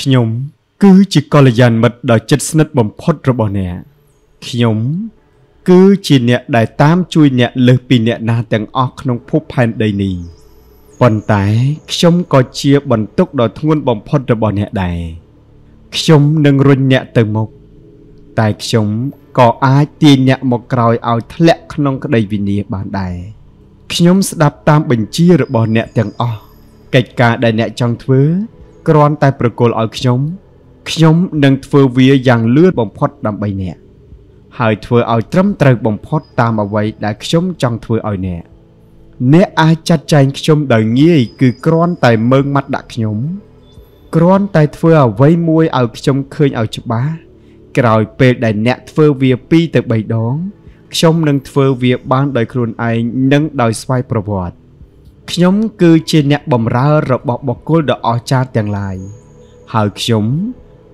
ខ្ញុំ គឺជាកល្យានមិត្តដ៏ជិតស្និទ្ធបំផុតរបស់អ្នកខ្ញុំ គឺជាអ្នកដែលតាមជួយអ្នកលើសពីអ្នកណាទាំងអស់ក្នុងភពផែនដីនេះប៉ុន្តែខ្ញុំក៏ជាបន្ទុកដ៏ធ្ងន់បំផុតរបស់អ្នកដែរខ្ញុំនឹងរុញអ្នកទៅមុខតែខ្ញុំក៏អាចទាញអ្នកមកក្រោយឲ្យធ្លាក់ក្នុងក្តីវិនាសបានដែរខ្ញុំស្ដាប់តាមបញ្ជារបស់អ្នកទាំងអស់កិច្ចការដែលអ្នកចង់ធ្វើ គ្រាន់តែប្រគល់ឲ្យខ្ញុំខ្ញុំនឹងធ្វើវាយ៉ាងលឿនបំផុតដើម្បីអ្នកហើយធ្វើឲ្យត្រឹមត្រូវបំផុតតាមអ្វីដែលខ្ញុំចង់ធ្វើឲ្យអ្នកអ្នកអាចចាត់ចែងខ្ញុំដោយងាយគឺគ្រាន់តែមើងម៉ាត់ដាក់ខ្ញុំគ្រាន់តែធ្វើអ្វីមួយឲ្យខ្ញុំឃើញឲ្យច្បាស់ក្រោយពេលដែលអ្នកធ្វើវា2ទៅ3ដងខ្ញុំនឹងធ្វើវាបានដោយខ្លួនឯងនិងដោយស្វ័យប្រវត្តិ ខ្ញុំគឺជាអ្នកបម្រើរបស់បុគ្គលដ៏អស្ចារ្យទាំងឡាយហើយខ្ញុំ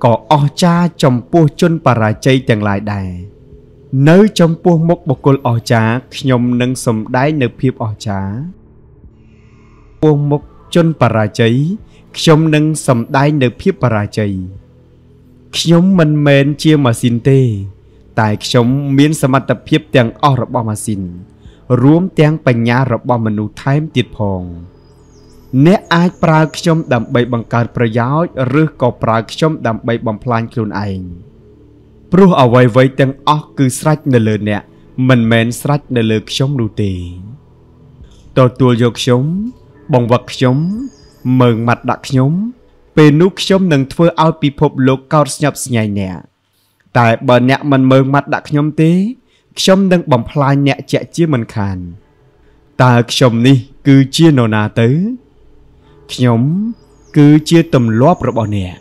ក៏អស្ចារ្យចំពោះជនបរាជ័យទាំងឡាយដែរនៅចំពោះមុខបុគ្គលអស្ចារ្យខ្ញុំនឹងសម្ដែងនៅភាពអស្ចារ្យពោះមុខជនបរាជ័យខ្ញុំនឹងសម្ដែងនៅភាពបរាជ័យខ្ញុំមិនមែនជាម៉ាស៊ីនទេ តែខ្ញុំមានសមត្ថភាពទាំងអស់របស់ម៉ាស៊ីន រួមទាំងបញ្ញារបស់មនុស្សថែមទៀតផងអ្នកអាចប្រើខ្ញុំដើម្បីបង្កើតប្រយោជន៍ឬក៏ប្រើខ្ញុំដើម្បីបំផ្លាញខ្លួនឯងព្រោះអ្វីៗទាំងអស់គឺស្រេចនៅលើអ្នកមិនមែនស្រេចនៅលើខ្ញុំនោះទេទទួលយកខ្ញុំបង្វឹកខ្ញុំមើងម៉ាត់ដាក់ខ្ញុំ ពេលនោះខ្ញុំនឹងធ្វើឲ្យពិភពលោកកោតស្ញប់ស្ញែងអ្នកតែបើអ្នកមិនមើងម៉ាត់ដាក់ខ្ញុំទេ ខ្ញុំនឹងបំផ្លាញអ្នកជាក់ជាមិនខានតើខ្ញុំនេះគឺជានរណាទៅ ខ្ញុំគឺជាទម្លាប់របស់អ្នក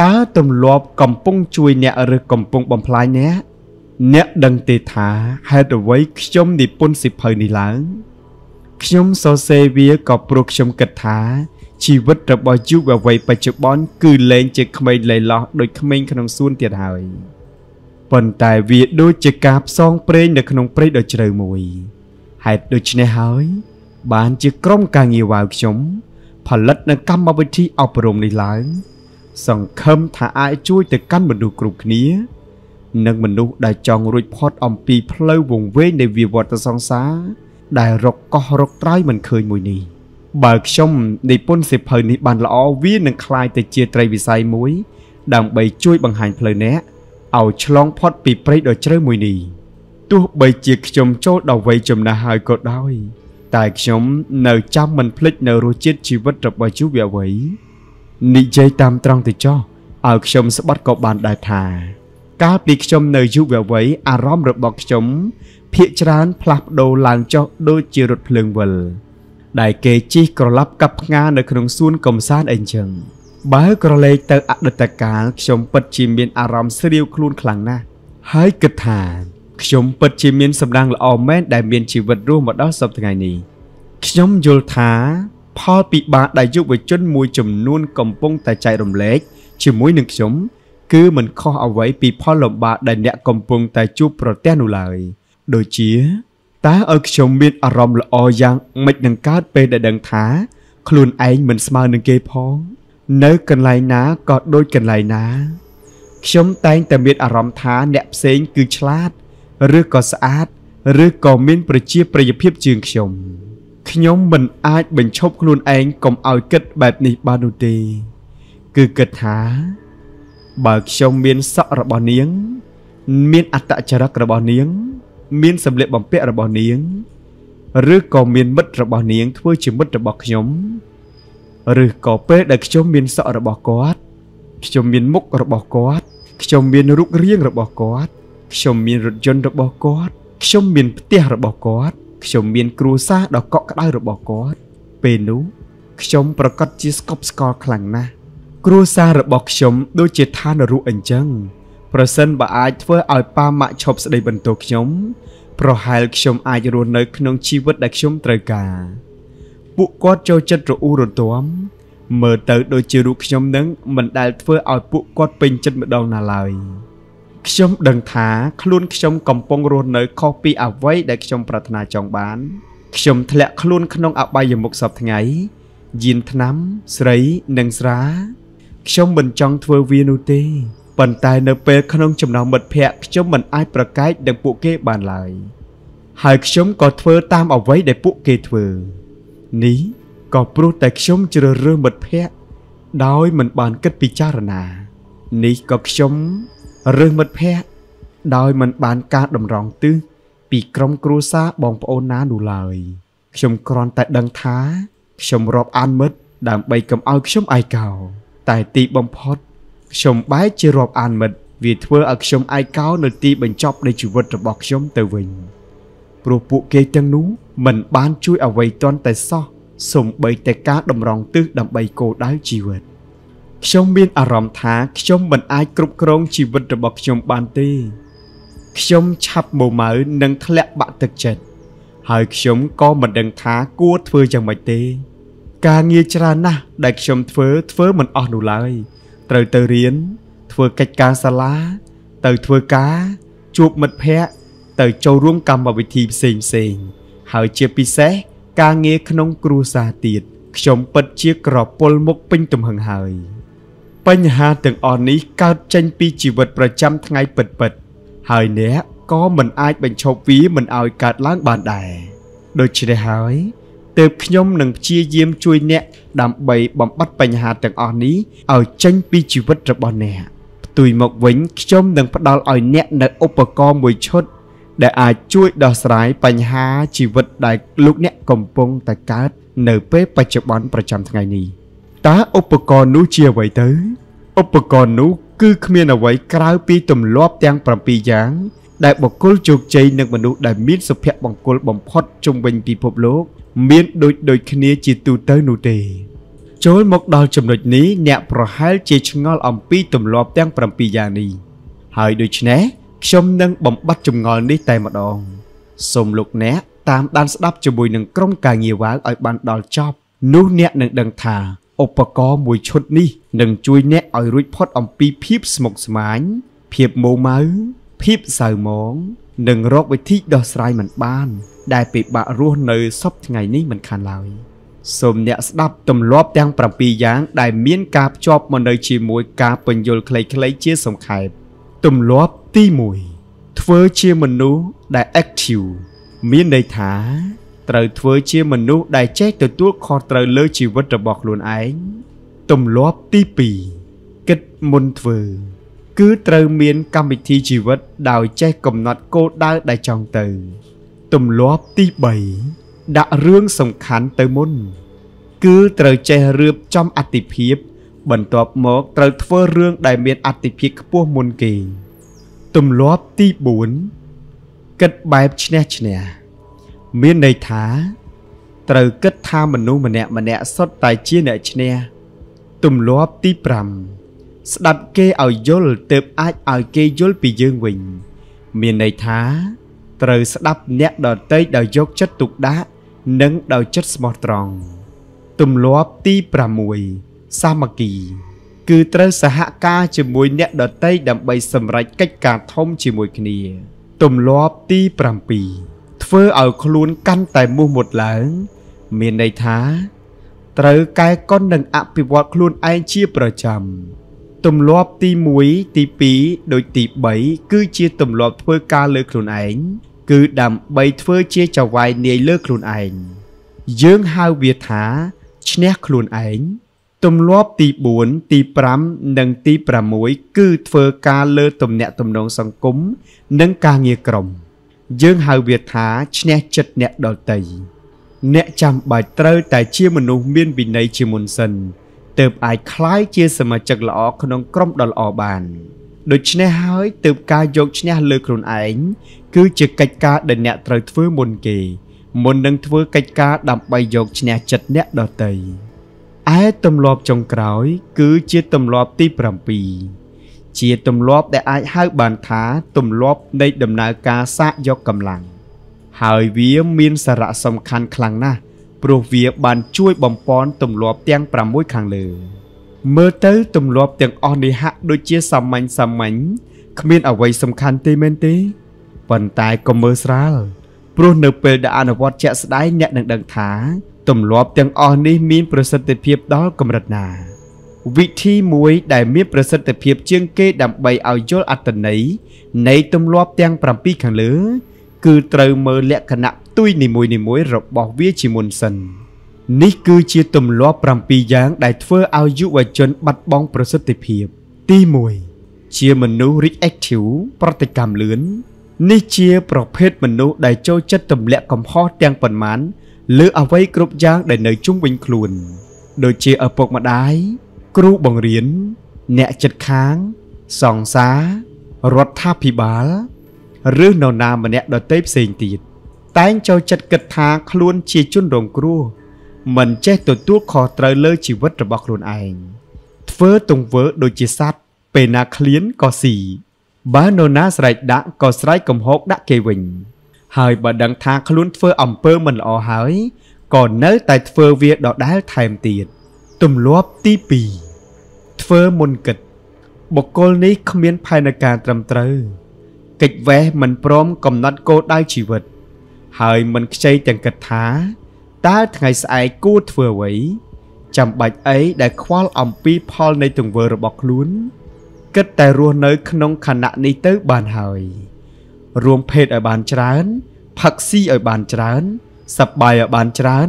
តើទម្លាប់កំពុងជួយអ្នកឬកំពុងបំផ្លាញអ្នកអ្នកដឹងទេថាហេតុអ្វីខ្ញុំនិពន្ធសិភៅនេះឡើងខ្ញុំសរសេរវាក៏ព្រោះខ្ញុំគិតថាជីវិតរបស់យុវវ័យបច្ចុប្បន្នគឺលែងជាក្មេងលេលោះដូចក្មេងក្នុងសួនទៀតហើយ ប៉ុន្តែវាដូចជាការផ្សងព្រេងនៅក្នុងព្រៃដ៏ជ្រៅមួយហេតុដូច្នេះហើយ បានជាក្រុមការងារវ៉ាវខ្ញុំ ផលិតនៅកម្មវិធីអប់រំនេះឡើងសង្ឃឹមថាអាចជួយទៅកាន់មនុស្សគ្រប់គ្នា និងមនុស្សដែលចង់រួចផុតអំពីផ្លូវវង្វេងនៃវិវត្តសង្សារដែលរកកោះរកត្រើយមិនឃើញមួយនេះបើខ្ញុំនិពន្ធសិភៅនេះបានល្អវានឹងคล้ายទៅជាត្រីវិស័យមួយ ដើម្បីជួយបង្ហាញផ្លូវអ្នក ឲ្យឆ្លងផុតពីព្រៃដ៏ជ្រៅមួយនេះទោះបីជាខ្ញុំចូលដល់វ័យចំណាស់ហើយក៏ដោយ តែខ្ញុំនៅចាំមិនភ្លេចនៅរសជាតិជីវិតរបស់យុវវ័យនិយាយតាមត្រង់ទៅចោះឲ្យខ្ញុំស្បត់ក៏បានដែរថា កាលពីខ្ញុំនៅយុវវ័យអារម្មណ៍របស់ខ្ញុំភាកច្រើនផ្លាស់ប្ដូរឡើងចុះដូចជារថភ្លើងវិលដែលគេជិះក្រឡាប់កាប់ផ្ងានៅក្នុងសួនកំសាន្តអីចឹង បើក្រឡេកទៅអតីតកាលខ្ញុំពិតជាមានអារម្មណ៍ស្រាវខ្លួនខ្លាំងណាស់ហើយគិតថាខ្ញុំពិតជាមានសម្ដាងល្អមែនដែលមានជីវិតរស់មកដល់សប្តាហ៍នេះខ្ញុំយល់ថា ផលពិបាកដែលយុវជនមួយចំនួនកំពុងតែចែករំលែកជាមួយនឹងខ្ញុំគឺមិនខុសអ្វីពីផលលំបាកដែលអ្នកកំពុងតែជួបប្រទះនោះឡើយដូចជាតើឲ្យខ្ញុំមានអារម្មណ៍ល្អយ៉ាងម៉េចនឹងកើតពេលដែលដឹងថា ខ្លួនឯងមិនស្មើនឹងគេផង នៅកន្លែងណាក៏ដូចកន្លែងណា ខ្ញុំតែងតែមានអារម្មណ៍ថាអ្នកផ្សេងគឺឆ្លាត ឬក៏ស្អាត ឬក៏មានប្រជាប្រិយភាពជាងខ្ញុំខ្ញុំមិនអាចបញ្ឈប់ខ្លួនឯងកុំឲ្យគិតបែបនេះបាននោះទេ គឺគិតថា បើខ្ញុំមានសក់របស់នាង មានអត្តចរិតរបស់នាង មានសម្លៀកបំពាក់របស់នាង ឬក៏មានមិត្តរបស់នាងធ្វើជាមិត្តរបស់ខ្ញុំ ឬក៏ពេលដែលខ្ញុំមានសក់របស់គាត់ខ្ញុំមានមុខរបស់គាត់ខ្ញុំមានរូបរាងរបស់គាត់ខ្ញុំមានរថយន្តរបស់គាត់ខ្ញុំមានផ្ទះរបស់គាត់ខ្ញុំមានគ្រួសារដ៏កក់ក្ដៅរបស់គាត់ពេលនោះខ្ញុំប្រកាសជាស្កប់ស្កល់ខ្លាំងណាស់គ្រួសាររបស់ខ្ញុំដូចជាឋានរូបអញ្ចឹងប្រសិនបើអាចធ្វើឲ្យប៉ាម៉ាក់ឈប់ស្ដីបន្ទោសខ្ញុំ ប្រហែលខ្ញុំអាចរស់នៅក្នុងជីវិតដែលខ្ញុំត្រូវការ ពួកគាត់ចូលចិត្តរអ៊ូរទាំមើលទៅដូចជារូបខ្ញុំនឹងមិនដែលធ្វើឲ្យពួកគាត់ពេញចិត្តម្ដងណាឡើយខ្ញុំដឹងថាខ្លួនខ្ញុំកំពុងរស់នៅខុសពីអ្វីដែលខ្ញុំប្រាថ្នាចង់បានខ្ញុំធ្លាក់ខ្លួនក្នុងអបាយមុខសពថ្ងៃយានថ្នាំ ស្រីនិងស្រាខ្ញុំមិនចង់ធ្វើវានោះទេប៉ុន្តែនៅពេលក្នុងចំណោមមិត្តភ័ក្តិខ្ញុំមិនអាចប្រកែកនឹងពួកគេបានឡើយហើយខ្ញុំក៏ធ្វើតាមអ្វីដែលពួកគេធ្វើ នេះក៏ព្រោះតែខ្ញុំជ្រើសរើសមិត្តភ័ក្តិដោយមិនបានគិតពិចារណានេះក៏ខ្ញុំរើសមិត្តភ័ក្តិដោយមិនបានការតម្រង់ទិសពីក្រុមគ្រួសារបងប្អូនណានោះឡើយខ្ញុំគ្រាន់តែដឹងថាខ្ញុំរាប់អានមិត្តដើម្បីកុំឲ្យខ្ញុំឯកោ តែទីបំផុតខ្ញុំបែរជារាប់អានមិត្តវាធ្វើឲ្យខ្ញុំឯកោនៅទីបញ្ចប់នៃជីវិតរបស់ខ្ញុំទៅវិញ ព្រោះពួកគេទាំងនោះមិនបានជួយអ្វីទាន់តែសោះសំបីតែការតម្រង់ទិសដើម្បីគោលដៅជីវិតខ្ញុំមានអារម្មណ៍ថាខ្ញុំមិនអាចគ្រប់គ្រងជីវិតរបស់ខ្ញុំបានទេខ្ញុំឆាប់មម៉ៅនិងធ្លាក់បាក់ទឹកចិត្តហើយខ្ញុំក៏មិនដឹងថាគួរធ្វើយ៉ាងម៉េចទេ ការងារច្រើនណាស់ដែលខ្ញុំធ្វើធ្វើមិនអស់នោះឡើយត្រូវទៅរៀនធ្វើកិច្ចការសាលា ទៅធ្វើការជួបមិត្តភ័ក្តិ ទៅចូលរួមកម្មវិធីផ្សេងផ្សេងហើយជាពិសេសការងារក្នុងគ្រួសារទៀតខ្ញុំពិតជាក្រពុលមុខពេញទំហឹងហើយបញ្ហាទាំងអស់នេះកើតចេញពីជីវិតប្រចាំថ្ងៃពិតៗហើយអ្នកក៏មិនអាចបញ្ឈប់វាមិនឲ្យកើតឡើងបានដែរដូច្នេះហើយទើបខ្ញុំនឹងព្យាយាមជួយអ្នកដើម្បីបំបត្តិបញ្ហាទាំងអស់នេះឲ្យចេញពីជីវិតរបស់អ្នកផ្ទុយមកវិញខ្ញុំនឹងផ្ដល់ឲ្យអ្នកនូវឧបករណ៍មួយឈុត ដែលអាចជួយដោះស្រាយបញ្ហាជីវិតដែលលោកអ្នកកំពុងតែកើតនៅពេលបច្ចុប្បន្នប្រចាំថ្ងៃនេះតើឧបករណ៍នោះជាអ្វីទៅឧបករណ៍នោះគឺគ្មានអ្វីក្រៅពីទម្លាប់ទាំង7យ៉ាង ដែលបុគ្គលជោគជ័យនិងមនុស្សដែលមានសុភមង្គលបំផុតជុំវិញពិភពលោក មានដូចដូចគ្នាជាទូទៅនោះទេចូលមកដល់ចំណុចនេះអ្នកប្រហែលជាឆ្ងល់អំពីទម្លាប់ទាំង7យ៉ាងនេះហើយដូច្នេះ ខ្ញុំនឹងបំបត្តិចម្ងល់នេះតែម្ដងសូមលោកអ្នកតាមដានស្ដាប់ជាមួយនឹងក្រុមការងារវ៉ាវឲ្យបានដល់ចប់នោះអ្នកនឹងដឹងថាឧបករណ៍មួយឈុតនេះនឹងជួយអ្នកឲ្យរួចផុតអំពីភាពស្មុគស្មាញ ភាពមោម៉ៅភាពសៅមង និងរកវិធីដោះស្រាយមិនបាន ដែលពិបាករស់នៅសពថ្ងៃនេះមិនខានឡើយសូមអ្នកស្ដាប់ទម្លាប់ទាំង7យ៉ាង ដែលមានការភ្ជាប់មកនៅជាមួយការបញ្យលខ្លីៗជាសង្ខេប ទម្លាប់ទី1ធ្វើជាមនុស្សដែល active មានន័យថាត្រូវធ្វើជាមនុស្សដែលចេះទទួលខុសត្រូវលើជីវិតរបស់ខ្លួនឯងទម្លាប់ទី2គិតមុនធ្វើ គឺត្រូវមានកម្មវិធីជីវិតដោយចេះកំណត់គោលដៅដែលចង់ទៅទម្លាប់ទី3ដាក់រឿងសំខាន់ទៅមុន គឺត្រូវចេះរៀបចំអតិភិប បន្ទាប់មកត្រូវធ្វើរឿងដែលមានអតិភិបខ្ពស់មុនគេទម្លាប់ទី4គិតបែបឈ្នះឈ្នះមានន័យថា ត្រូវគិតថាមនុស្សម្នាក់ម្នាក់សុទ្ធតែជាអ្នកឈ្នះទម្លាប់ទី5ស្ដាប់គេឲ្យយល់ទើបអាចឲ្យគេយល់ពីយើងវិញ មានន័យថាត្រូវស្ដាប់អ្នកដទៃដោយយកចិត្តទុកដាក់និងដោយចិត្តស្មោះត្រង់ទម្លាប់ទី6 សាមគ្គី គឺត្រូវសហការជាមួយអ្នកដទៃដើម្បីសម្រេចកិច្ចការធំជាមួយគ្នាទម្លាប់ទី7ធ្វើឲ្យខ្លួនកាន់តែមោះមុតឡើង មានន័យថាត្រូវកែកុននិងអភិវឌ្ឍខ្លួនឯងជាប្រចាំទម្លាប់ទី1ទី2ដូចទី3គឺជាទម្លាប់ធ្វើការលើខ្លួនឯងគឺដើម្បីធ្វើជាចៅហ្វាយនាយលើខ្លួនឯងយើងហៅវាថាឈ្នះខ្លួនឯង ទម្លាប់ទី4ទី5និងទី6គឺធ្វើការលើទំនាក់ទំនងសង្គมនិងការងារក្រុម។យើងហៅវាថាឈ្នះចិត្តអ្នកដទៃអ្នកចាំបាច់ត្រូវតែជាមនុស្សមានវិន័យជាមុនសិនទើបអាចคล้ายជាសមាជិកល្អក្នុងក្រុមដ៏ល្អបានដូច្នេះហើយទើបការយកឈ្នះលើខ្លួនឯងគឺជាកិច្ចការដែលអ្នកត្រូវធ្វើមុនគេ មុននឹងធ្វើកិច្ចការដើម្បីយកឈ្នះចិត្តអ្នកដទៃ ឯទម្លាប់ចុងក្រោយ គឺជាទម្លាប់ទី7ជាទម្លាប់ដែលអាចហៅបានថាទម្លាប់នៃដំណើរការសាកយកកម្លាំងហើយវាមានសារៈសំខាន់ខ្លាំងណាស់ព្រោះវាបានជួយបំពន់ទម្លាប់ទាំង6ខាងលើ មើលទៅទម្លាប់ទាំងអស់នេះហាក់ដូចជាសាមញ្ញសាមញ្ញគ្មានអ្វីសំខាន់ទេមែនទេប៉ុន្តែកុំមើលស្រាលព្រោះនៅពេលដែលអនុវត្តជាក់ស្ដែងអ្នកនឹងដឹងថា ទម្លាប់ទាំងអស់នេះមានប្រសិទ្ធភាពដល់កម្រិតណា វិធីមួយដែលមានប្រសិទ្ធភាពជាងគេដើម្បីឲ្យយល់អត្ថន័យនៃទម្លាប់ទាំង7ខាងលើ គឺត្រូវមើលលក្ខណៈផ្ទុយនីមួយៗរបស់វាជាមុនសិននេះគឺជាទម្លាប់7យ៉ាងដែលធ្វើឲ្យយុវជនបាត់បង់ប្រសិទ្ធភាព ទី1ជាមនុស្ស reactive ប្រតិកម្មលឿននេះជាប្រភេទមនុស្សដែលចូលចិត្តទម្លាក់កំហុសទាំងប៉ុន្មាន លើអ្វីគ្រប់យ៉ាងដែលនៅជុំវិញខ្លួន ដូចជាឪពុកម្ដាយគ្រូបង្រៀន អ្នកចិត្តខាង សង្សាររដ្ឋាភិបាលឬនរណាម្នាក់ដទៃផ្សេងទៀតតែងចូលចិត្តគិតថាខ្លួនជាជនរងគ្រោះមិនចេះទទួលខុសត្រូវលើជីវិតរបស់ខ្លួនឯងធ្វើទង្វើដូចជាសត្វពេលណាឃ្លានក៏ស៊ីបើនរណាស្រែកដាក់ក៏ស្រែកកំហុកដាក់គេវិញ ហើយបើដឹងថាខ្លួនធ្វើអំពើមិនល្អហើយក៏នៅតែធ្វើវាដដែលថែមទៀតទម្លាប់ទី2ធ្វើមុនគិតបុគ្គលនេះគ្មានផែនការត្រឹមត្រូវកិច្ចវេះមិនព្រមកំណត់គោលដៅជីវិត ហើយមិនខ្ចីទាំងគិតថាតើថ្ងៃស្អែកគួរធ្វើអ្វីចាំបាច់អីដែលខ្វល់អំពីផលនៃទង្វើរបស់ខ្លួន គិតតែរស់នៅក្នុងខណៈនេះទៅបានហើយ រួមភេទឲ្យបានច្រើនផឹកស៊ីឲ្យបានច្រើនសប្បាយឲ្យបានច្រើន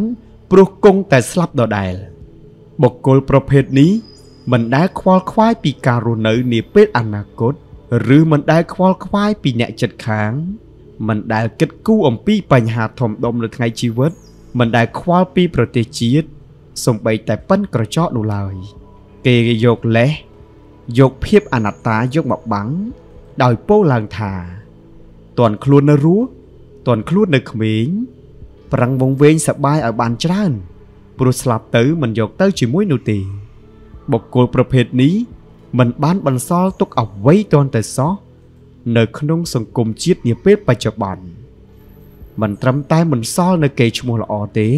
ព្រោះគង់តែស្លាប់ដដែល បុគ្គលប្រភេទនេះមិនដែលខ្វល់ខ្វាយពីការរស់នៅនាពេលអនាគត ឬមិនដែលខ្វល់ខ្វាយពីអ្នកចិត្តខាង មិនដែលគិតគូរអំពីបញ្ហាធំដុំនៅថ្ងៃជីវិត មិនដែលខ្វល់ពីប្រទេសជាតិសំបីតែប៉ិនក្រចកនោះឡើយ គេយកលេសយកភាពអនត្តាយកមកបាំងដោយពោលឡើងថា តន់ខ្លួននៅរស់តន់ខ្លួននៅក្មេងប្រឹងវងវែងសបាយឲ្យបានច្រើនព្រោះស្លាប់ទៅមិនយកទៅជាមួយនោះទេបុគ្គលប្រភេទនេះមិនបានបន្សល់ទុកអ្វីទាន់តែសោះនៅក្នុងសង្គមជាតិនាពេលបច្ចុប្បន្នមិនត្រឹមតែបន្សល់នៅកេរ្តិ៍ឈ្មោះល្អទេ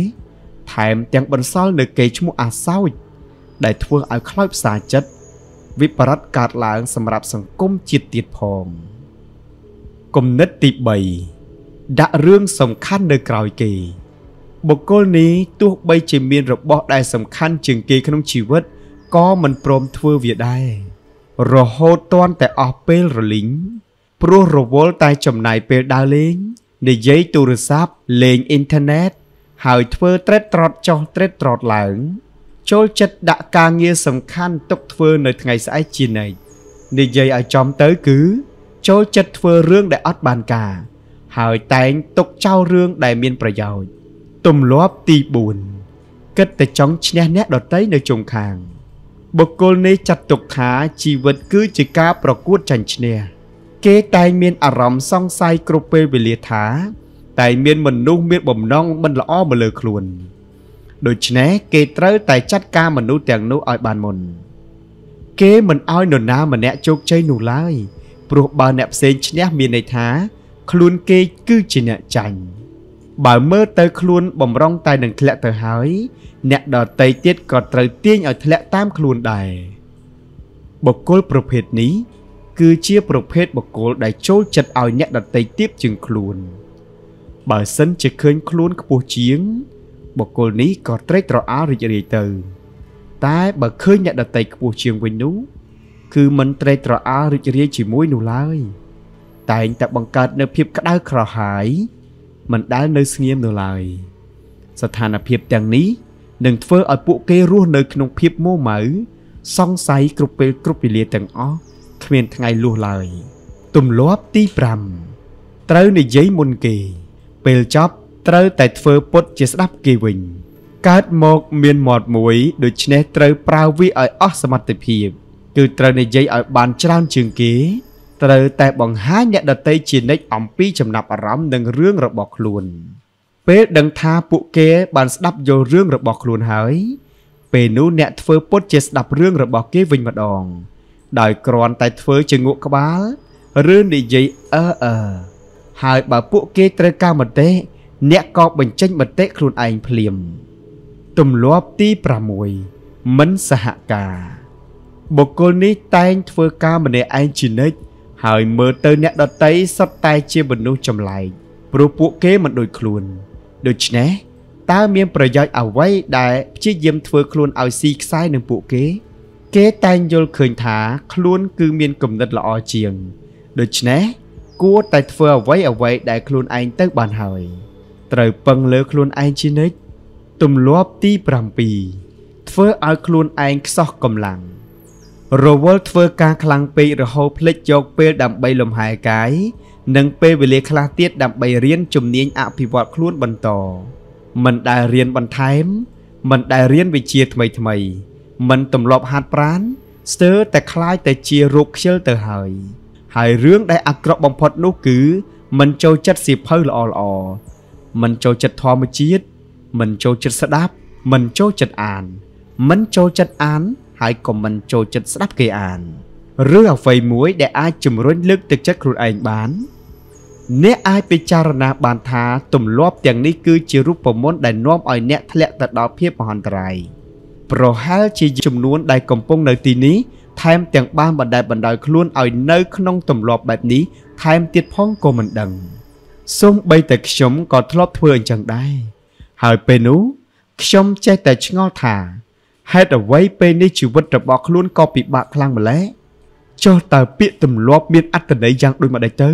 ថែមទាំងបន្សល់នៅកេរ្តិ៍ឈ្មោះអាសោចដែលធ្វើឲ្យខ្លោចផ្សាចិត្តវិបរិតកើតឡើងសម្រាប់សង្គមជាតិទៀតផង គំនិតទី3ដាក់រឿងសំខាន់នៅក្រោយគេបុគ្គលនេះទោះបីជាមានរបស់ដែលសំខាន់ជាងគេក្នុងជីវិតក៏មិនព្រមធ្វើវាដែររហូតទាន់តែអស់ពេលរលីងព្រោះរវល់តែចំណាយពេលដើរលេងនិយាយទូរស័ព្ទលេងអ៊ីនធឺណិតហើយធ្វើត្រេតត្រត់ចុះត្រេតត្រត់ឡើង ចូលចិត្តដាក់ការងារសំខាន់ទុកធ្វើនៅថ្ងៃស្អែកជានិច្ចនិយាយឲ្យចំទៅគឺ ចូលចិត្តធ្វើរឿងដែលអត់បានការ ហើយតែងទុកចោលរឿងដែលមានប្រយោជន៍ទម្លាប់ទី4គិតតែចង់ឈ្នះអ្នកដតីនៅជុំខាង បុគ្គលនេះចាត់ទុកថាជីវិតគឺជាការប្រកួតចាញ់ឈ្នះគេតែងមានអារម្មណ៍សង្ស័យគ្រប់ពេលវេលាថា តែមានមនុស្សមានបំណងមិនល្អមកលើខ្លួនដូច្នេះគេត្រូវតែចាត់ការមនុស្សទាំងនោះឲ្យបានមុន គេមិនឲ្យនរណាម្នាក់ជោគជ័យនោះឡើយ ព្រោះបើអ្នកផ្សេងឈ្នះមានន័យថាខ្លួនគេគឺជាអ្នកចាញ់បើមើលទៅខ្លួនបំរុងតែនឹងធ្លាក់ទៅហើយ អ្នកដតីទៀតក៏ត្រូវទាញឲ្យធ្លាក់តាមខ្លួនដែរបុគ្គលប្រភេទនេះគឺជាប្រភេទបុគ្គលដែលចូលចិត្តឲ្យអ្នកដតីទៀបជាងខ្លួនបើសិនជាឃើញខ្លួនខ្ពស់ជាង បុគ្គលនេះក៏ត្រេកត្រអាលរីករាយទៅ តែបើឃើញអ្នកដតីខ្ពស់ជាងវិញនោះ គឺមិនត្រេកត្រអាលរីករាយជាមួយនោះឡើយតែងតែបង្កើតនៅភាពក្តៅក្រហាយមិនដែលនៅស្ងៀមនៅឡើយស្ថានភាពទាំងនេះនឹងធ្វើឲ្យពួកគេរស់នៅក្នុងភាពមួម៉ៅសង្ស័យគ្រប់ពេលគ្រប់វេលាទាំងអស់គ្មានថ្ងៃលួសឡើយទម្លាប់ទី5ត្រូវនិយាយមុនគេ ពេលចប់ត្រូវតែធ្វើពុតជាស្ដាប់គេវិញកើតមកមានមាត់មួយដូច្នេះត្រូវប្រើវាឲ្យអស់សមត្ថភាព គឺត្រូវនិយាយឲ្យបានច្រើនជាងគេត្រូវតែបង្ហាញអ្នកដតីជានិច្ចអំពីចំណាប់អារម្មណ៍និងរឿងរបស់ខ្លួន ពេលដឹងថាពួកគេបានស្ដាប់យល់រឿងរបស់ខ្លួនហើយពេលនោះអ្នកធ្វើពុតជាស្ដាប់រឿងរបស់គេវិញម្ដង ដោយគ្រាន់តែធ្វើជាងក់ក្បាលឬនិយាយអឺអឺហើយបើពួកគេត្រូវការមតិអ្នកក៏បញ្ចេញមតិខ្លួនឯងភ្លាមទម្លាប់ទី6មិនសហការ បុគ្គលនេះតែងធ្វើការម្នាក់ឯងជានិច្ចហើយមើលទៅអ្នកដតីសុទ្ធតែជាមនុស្សចម្លែកព្រោះពួកគេមិនដូចខ្លួន ដូច្នេះតើមានប្រយោជន៍អ្វីដែលព្យាយាមធ្វើខ្លួនឲ្យស៊ីខ្សែនឹងពួកគេ គេតែងយល់ឃើញថាខ្លួនគឺមានគំនិតល្អជាង ដូច្នេះគួរតែធ្វើអ្វីអ្វីដែលខ្លួនឯងទៅបានហើយត្រូវពឹងលើខ្លួនឯងជានិច្ចទម្លាប់ទី7ធ្វើឲ្យខ្លួនឯងខ្សោះកម្លាំង រវល់ធ្វើការខ្លាំងពេករហូតភ្លេចយកពេលដើម្បីលំហែកាយនិងពេលវេលាខ្លះទៀតដើម្បីរៀនជំនាញអភិវឌ្ឍខ្លួនបន្តមិនដែលរៀនបន្ថែមមិនដែលរៀនវិជ្ជាថ្មីថ្មីមិនទម្លាប់ហាត់ប្រាណស្ទើរតែคล้ายតែជារោគខ្ជិលទៅហើយ ហើយរឿងដែលអាក្រក់បំផុតនោះគឺមិនចូលចិត្តសៀវភៅល្អល្អមិនចូលចិត្តធម្មជាតិមិនចូលចិត្តស្ដាប់មិនចូលចិត្តអាន មិនចូលចិត្តអាន ហើយក៏មិនចូលចិត្តស្ដាប់គេអានឬអ្វីមួយដែលអាចជំរុញលើកទឹកចិត្តខ្លួនឯងបានអ្នកអាចពិចារណាបានថាទម្លាប់ទាំងនេះគឺជារូបមន្តដែលនាំឲ្យអ្នកធ្លាក់ទៅដល់ភាពមហន្តរាយប្រហែលជាចំនួនដែលកំពុងនៅទីនេះថែមទាំងបានបណ្តែតបណ្ដោយខ្លួនឲ្យនៅក្នុងទម្លាប់បែបនេះថែមទៀតផងក៏មិនដឹងសូម្បីតែខ្ញុំក៏ធ្លាប់ធ្វើអញ្ចឹងដែរហើយពេលនោះខ្ញុំចេះតែឆ្ងល់ថា ហេតុអ្វីពេលនេះជីវិតរបស់ខ្លួនក៏ពិបាកខ្លាំងម្ល៉េះចុះតើពាក្យទម្លាប់មានអត្ថន័យយ៉ាងដូចម្ដេចទៅ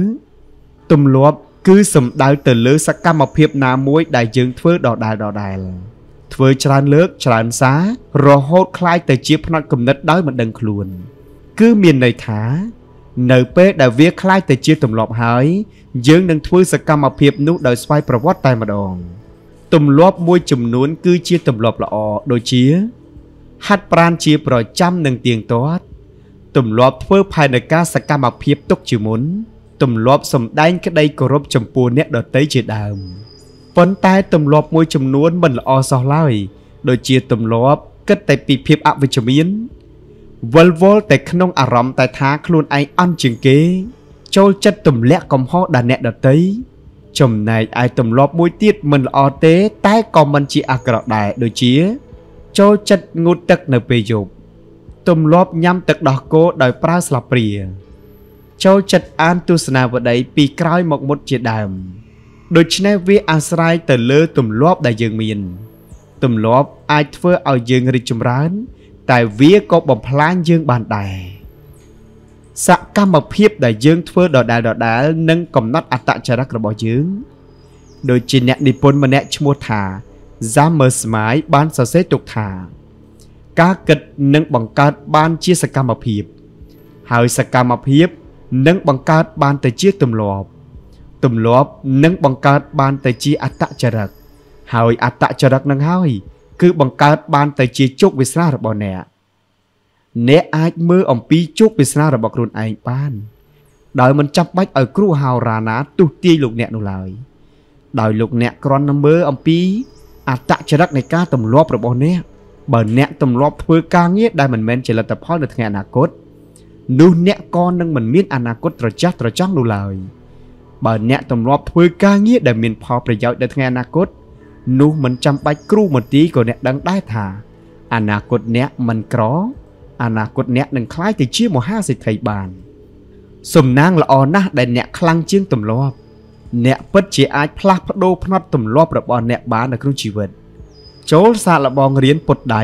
ទម្លាប់គឺសំដៅទៅលើសកម្មភាពណាមួយដែលយើងធ្វើដដែលដដែលធ្វើច្រើនលើកច្រើនសាររហូតคล้ายទៅជាផ្នត់គំនិតដោយមិនដឹងខ្លួន គឺមានន័យថា នៅពេលដែលវាคล้ายទៅជាទម្លាប់ហើយ យើងនឹងធ្វើសកម្មភាពនោះដោយស្វ័យប្រវត្តិតែម្ដងទម្លាប់មួយចំនួនគឺជាទម្លាប់ល្អដូចជា ហាត់ប្រាណជាប្រចាំនិងទៀងទាត់ទម្លាប់ធ្វើផែនការសកម្មភាពទុកជាមុនទម្លាប់សម្ដែងក្តីគោរពចំពោះអ្នកដទៃជាដើមប៉ុន្តែទម្លាប់មួយចំនួនមិនល្អសោះឡើយដូចជាទម្លាប់គិតតែពីភាពអវិជ្ជមានវល់វល់តែក្នុងអារម្មណ៍តែថាខ្លួនឯងអន់ជាងគេ ចូលចិត្តទម្លាក់កំហុសដល់អ្នកដទៃចំណែកឯទម្លាប់មួយទៀតមិនល្អទេ តែក៏មិនជាអាក្រក់ដែរដូចជា ចូលចិត្តងូតទឹកនៅពេលយប់ទម្លាប់ញ៉ាំទឹកដោះគោដោយប្រើស្លាបព្រាចូលចិត្តអានទស្សនាវដ្តីពីក្រោយមកមុតជាដើមដូច្នេះវាអាស្រ័យទៅលើទម្លាប់ដែលយើងមានទម្លាប់អាចធ្វើឲ្យយើងរីកចម្រើន តែវាក៏បំផ្លាញយើងបានដែរសកម្មភាពដែលយើងធ្វើដដែលដដែលនឹងកំណត់អត្តចរិតរបស់យើង ដូចជាអ្នកនិពន្ធម្នាក់ឈ្មោះថា Zamersmai បានសរសេរទុកថា ការគិតនឹងបង្កើតបានជាសកម្មភាព ហើយសកម្មភាពនឹងបង្កើតបានទៅជាទម្លាប់ទម្លាប់នឹងបង្កើតបានទៅជាអត្តចរិតហើយអត្តចរិតនឹងហើយ គឺបង្កើតបានទៅជាជោគវាសនារបស់អ្នកអ្នកអាចមើលអំពីជោគវាសនារបស់ខ្លួនឯងបានដោយមិនចាំបាច់ឲ្យគ្រូហៅរាណាទុះទាយលោកអ្នកនោះឡើយដោយលោកអ្នកគ្រាន់តែមើលអំពី អត្តចរិតនៃការទម្លាប់របស់អ្នកបើអ្នកទម្លាប់ធ្វើការងារដែលមិនមែនជាលទ្ធផលនៅថ្ងៃអនាគតនោះអ្នកក៏នឹងមិនមានអនាគតត្រចះត្រចង់នោះឡើយបើអ្នកទម្លាប់ធ្វើការងារដែលមានផលប្រយោជន៍ដល់ថ្ងៃអនាគតនោះមិនចាំបាច់គ្រូមន្ទីរក៏អ្នកដឹងដែរថាអនាគតអ្នកមិនក្រអនាគតអ្នកនឹងក្លាយទៅជាមហាសេដ្ឋីបាន សំណាងល្អណាស់ដែលអ្នកខ្លាំងជាងទម្លាប់ អ្នកពិតជាអាចផ្លាស់ប្ដូរផ្នត់ទម្លាប់របស់អ្នកបាននៅក្នុងជីវិត ចូលសាកល្បងរៀនពុតដៃ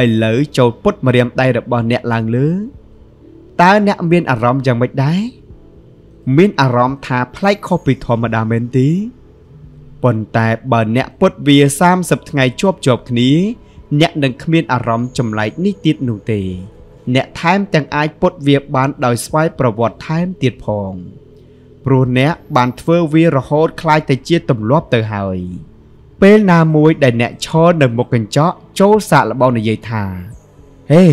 ឥឡូវចូលពុតម្រាមដៃរបស់អ្នកឡើងលើតើអ្នកមានអារម្មណ៍យ៉ាងម៉េចដែរមានអារម្មណ៍ថាប្លែកខុសពីធម្មតាមែនទេប៉ុន្តែបើអ្នកពុតវា30ថ្ងៃជាប់ជាប់គ្នា អ្នកនឹងគ្មានអារម្មណ៍ចម្លែកនេះទៀតនោះទេ អ្នកថែមទាំងអាចពុតវាបានដោយស្វ័យប្រវត្តិថែមទៀតផង ព្រោះអ្នកបានធ្វើវារហូតคล้ายទៅជាទម្លាប់ទៅហើយ ពេលណាមួយដែលអ្នកឈរនៅមុខកញ្ចក់ចូលសាកល្បងនិយាយថាហេ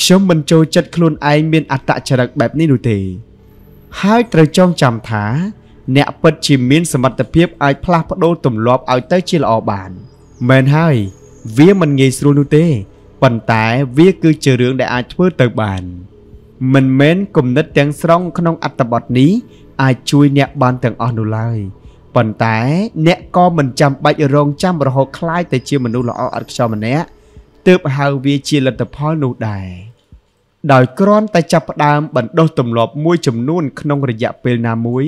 ខ្ញុំមិនចូលចិត្តខ្លួនឯងមានអត្តចរិតបែបនេះនោះទេ ហើយត្រូវចងចាំថា អ្នកពិតជាមានសមត្ថភាពអាចផ្លាស់ប្ដូរទម្លាប់ឲ្យទៅជាល្អបានមែនហើយ វាមិនងាយស្រួលនោះទេប៉ុន្តែវាគឺជារឿងដែលអាចធ្វើទៅបាន មិនមែនគំនិតទាំងស្រុងក្នុងអត្តបទនេះ អាចជួយអ្នកបានទាំងអស់នោះឡើយប៉ុន្តែអ្នកក៏មិនចាំបាច់រងចាំរហូតคล้ายទៅជាមនុស្សល្អឥតខ្ចោះម្នាក់ទើបហៅវាជាលទ្ធផលនោះដែរដោយគ្រាន់តែចាប់ផ្ដើមបណ្ដុះទម្លាប់មួយចំនួនក្នុងរយៈពេលណាមួយ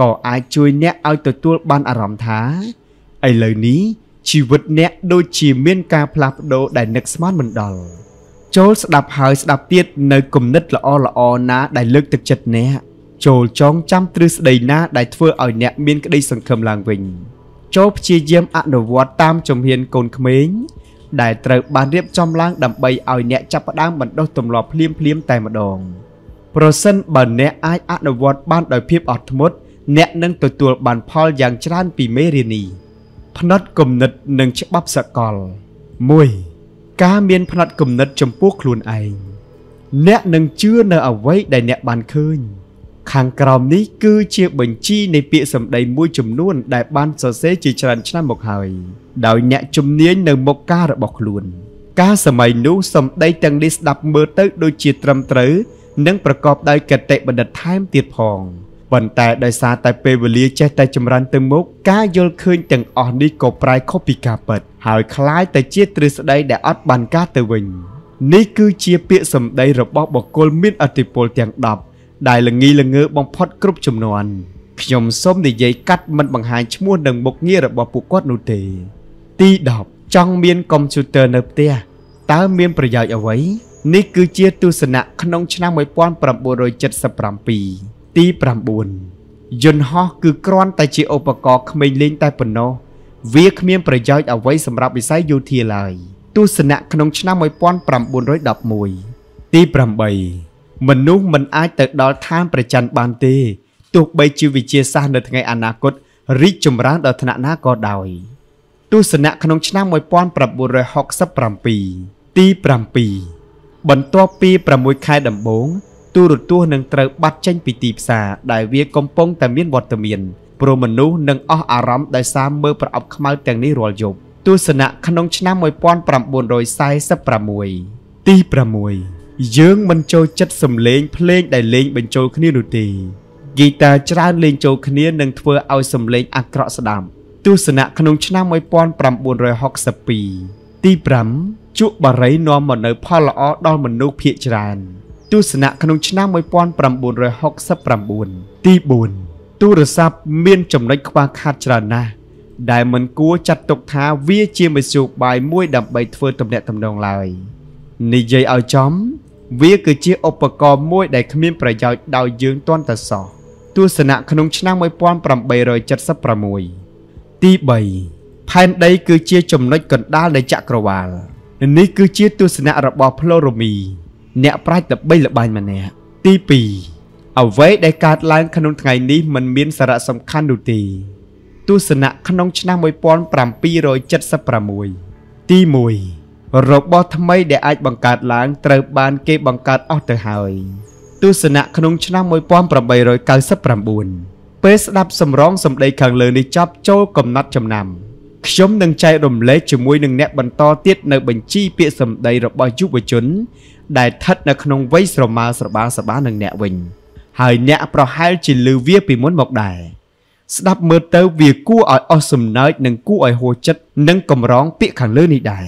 ក៏អាចជួយអ្នកឲ្យទទួលបានអារម្មណ៍ថាឥឡូវនេះជីវិតអ្នកដូចជាមានការផ្លាស់ប្ដូរដែលនឹកស្មានមិនដល់ ចូលស្ដាប់ហើយស្ដាប់ទៀតនៅគំនិតល្អល្អណាដែលលើកទឹកចិត្តអ្នក ចូលចងចាំទ្រឹស្ដីណាដែលធ្វើឲ្យអ្នកមានក្តីសង្ឃឹមឡើងវិញចូលព្យាយាមអនុវត្តតាមជំហានកូនក្មេងដែលត្រូវបានរៀបចំឡើងដើម្បីឲ្យអ្នកចាប់ផ្ដើមបណ្ដុះទម្លាប់ភ្លាមភ្លាមតែម្ដងប្រសិនបើអ្នកអាចអនុវត្តបានដោយភាពអត់ធ្មត់អ្នកនឹងទទួលបានផលយ៉ាងច្រើនពីមេរៀននេះផ្នត់គំនិតនិងច្បាប់សកល1ការមានផ្នត់គំនិតចំពោះខ្លួនឯងអ្នកនឹងជឿនៅអ្វីដែលអ្នកបានឃើញ ខាងក្រោមនេះគឺជាបញ្ជីនៃពាក្យសម្ដីមួយចំនួនដែលបានសរសេរជាច្រើនឆ្នាំមកហើយដោយអ្នកជំនាញនៅមុខការរបស់ខ្លួន ការសម័យនោះសម្ដីទាំងនេះស្ដាប់មើលទៅដូចជាត្រឹមត្រូវនិងប្រកបដោយកតេបណ្ឌិតថែមទៀតផងប៉ុន្តែដោយសារតែពេលវេលាចេះតែចម្រើនទៅមុខការយល់ឃើញទាំងអស់នេះក៏ប្រែខុសពីការពិតហើយคล้ายទៅជាទ្រឹស្ដីដែលអត់បានការទៅវិញនេះគឺជាពាក្យសម្ដីរបស់បុគ្គលមានអធិពលទាំង10 ដែលល្ងីល្ងើបំផុតគ្រប់ចំនួនខ្ញុំសូមនិយាយកាត់មិនបង្ហាញឈ្មោះនិងមុខងាររបស់ពួកគាត់នោះទេ ទី10ចង់មានកុំព្យូទ័រនៅផ្ទះតើមានប្រយោជន៍អ្វី នេះគឺជាទស្សនៈក្នុងឆ្នាំ1977ទី9យន្តហោះគឺគ្រាន់តែជាឧបករណ៍ក្មេងលេងតែប៉ុណ្ណោះវាគ្មានប្រយោជន៍អ្វីសម្រាប់វិស័យយោធាឡើយទស្សនៈក្នុងឆ្នាំ1911ទី8 មនុស្សមិនអាចទៅដល់ឋានប្រច័ណ្ឌបានទេទោះបីជាវិទ្យាសាស្ត្រនៅថ្ងៃអនាគតរីកចម្រើនដល់ថ្នាក់ណាក៏ដោយទស្សនៈក្នុងឆ្នាំ1967ទី7បន្ទាប់ពី6ខែដំបូងទូរទស្សន៍នឹងត្រូវបាត់ចេញពីទីផ្សារដែលវាកំពុងតែមានវត្តមានព្រោះមនុស្សនឹងអស់អារម្មណ៍ដោយសារមើលប្រអប់ខ្មៅទាំងនេះរាល់យប់ទស្សនៈក្នុងឆ្នាំ1946ទី6 យើងមិនចូលចិត្តសំឡេងភ្លេងដែលលេងបញ្ចូលគ្នានោះទេហ្គីតាច្រើនលេងចូលគ្នានឹងធ្វើឲ្យសំឡេងអាក្រក់ស្ដាប់ទស្សនៈក្នុងឆ្នាំ1962ទី5ជក់បារីនាំមកនៅផលល្អដល់មនុស្សភាគច្រើនទស្សនៈក្នុងឆ្នាំ1969ទី4ទូរស័ព្ទមានចំណុចខ្វះខាតច្រើនណាស់ដែលមិនគួរចាត់ទុកថាវាជាមធ្យោបាយមួយដើម្បីធ្វើទំនាក់ទំនងឡើយនិយាយឲ្យចំ វាគឺជាឧបករណ៍មួយដែលគ្មានប្រយោជន៍ដោយយើងទាន់តែសោះទស្សនៈក្នុងឆ្នាំ1876ទី3ផែនដីគឺជាចំណុចកណ្ដាលនៃចក្រវាឡនេះគឺជាទស្សនៈរបស់ផ្លូរ៉ូមី អ្នកប្រាជ្ញល្បីល្បាញម្នាក់ទី2អ្វីដែលកើតឡើងក្នុងថ្ងៃនេះមិនមានសារៈសំខាន់នោះទេទស្សនៈក្នុងឆ្នាំ1776ទី1 របស់ថ្មីដែលអាចបង្កើតឡើងត្រូវបានគេបង្កើតអស់ទៅហើយទស្សនៈក្នុងឆ្នាំ1899ពេលស្ដាប់សម្រងសម្ដីខាងលើនេះចប់ចូលកំណត់ចំណាំខ្ញុំនឹងចែករំលែកជាមួយនឹងអ្នកបន្តទៀតនៅបញ្ជីពាក្យសម្ដីរបស់យុវជន ដែលស្ថិតនៅក្នុងវ័យស្រមើស្របាសបានឹងអ្នកវិញ ហើយអ្នកប្រហែលជាលឺវាពីមុនមកដែរស្ដាប់មើលទៅវាគួរឲ្យអស់សំណើចនិងគួរឲ្យហួចិត្តនិងកំរងពាក្យខាងលើនេះដែរ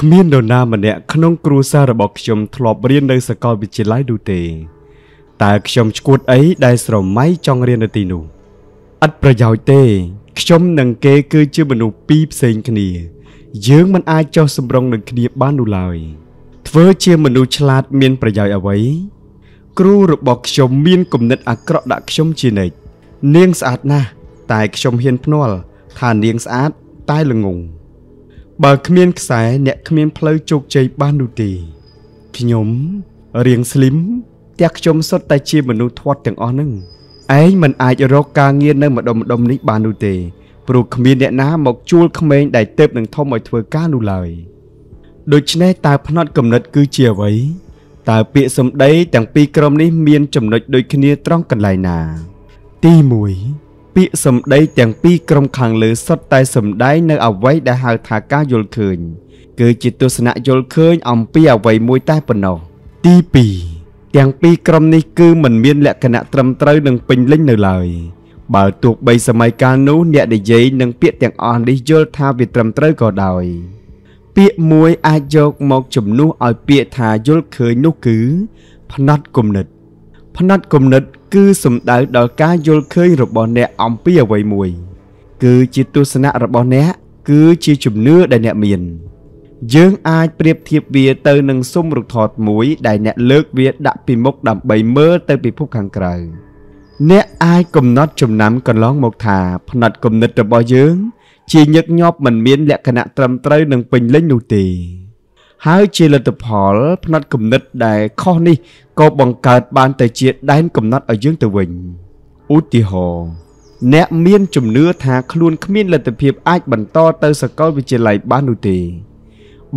គ្មាននរណាម្នាក់ក្នុងគ្រួសាររបស់ខ្ញុំធ្លាប់រៀននៅសាកលវិទ្យាល័យនោះទេតែខ្ញុំឈួតអីដែលស្រមៃចង់រៀននៅទីនោះឥតប្រយោជន៍ទេ ខ្ញុំនិងគេគឺជាមនុស្សពីរផ្សេងគ្នា យើងមិនអាចចោះសម្រុងនឹងគ្នាបាននោះឡើយធ្វើជាមនុស្សឆ្លាតមានប្រយោជន៍អ្វីគ្រូរបស់ខ្ញុំមានគំនិតអាក្រក់ដាក់ខ្ញុំជានិច្ចនាងស្អាតណាស់តែខ្ញុំហ៊ានភ្នាល់ថានាងស្អាតតែល្ងង បើគ្មានខ្សែអ្នកគ្មានផ្លូវជោគជ័យបាននោះទេខ្ញុំរៀងស្លីមតែខ្ញុំសុទ្ធតែជាមនុស្សធាត់ទាំងអស់ហ្នឹងឯងមិនអាចរកការងារនៅម្ដុំម្ដុំនេះបាននោះទេព្រោះគ្មានអ្នកណាមកជួលក្មេងដែលទៅនឹងធំឲ្យធ្វើការនោះឡើយដូច្នេះតើផ្នត់គំនិតគឺជាអ្វីតើពាក្យសម្ដីទាំងពីរក្រុមនេះមានចំណុចដូចគ្នាត្រង់កន្លែងណា ទី1 ពាក្យសម្ដីទាំងពីរក្រុមខាងលើសុទ្ធតែសម្ដែងនៅអ្វីដែលហៅថាការយល់ឃើញ គឺជាទស្សនៈយល់ឃើញអំពីអ្វីមួយតែប៉ុណ្ណោះទី2ទាំងពីរក្រុមនេះគឺមិនមានលក្ខណៈត្រឹមត្រូវនិងពេញលេញនៅឡើយបើទោះបីសម័យកាលនោះអ្នកនិយាយនឹងពាក្យទាំងអស់នេះយល់ថាវាត្រឹមត្រូវក៏ដោយពាក្យមួយអាចយកមកជំនួសឲ្យពាក្យថាយល់ឃើញនោះគឺ ផ្នត់គំនិត ផ្នត់គំនិត គឺសំដៅដល់ការយល់ឃើញរបស់អ្នកអំពីអ្វីមួយ គឺជាទស្សនៈរបស់អ្នក គឺជាជំនឿដែលអ្នកមានយើងអាចប្រៀបធៀបវាទៅនឹងស៊ុំរូបថតមួយ ដែលអ្នកលើកវាដាក់ពីមុខដើម្បីមើលទៅពិភពខាងក្រៅអ្នកអាចកំណត់ចំណាំកន្លងមកថាផ្នែកគំនិតរបស់យើង ជាញឹកញាប់មិនមានលក្ខណៈត្រឹមត្រូវនិងពេញលេញនោះទេ ហើយជាលទ្ធផលផ្នែកគំនិតដែលខុសនេះក៏បង្កើតបានតែជាដែនកំណត់ឲ្យយើងទៅវិញឧទាហរណ៍អ្នកមានជំនឿថាខ្លួនគ្មានលទ្ធភាពអាចបន្តទៅសាកលវិទ្យាល័យបាននោះទេ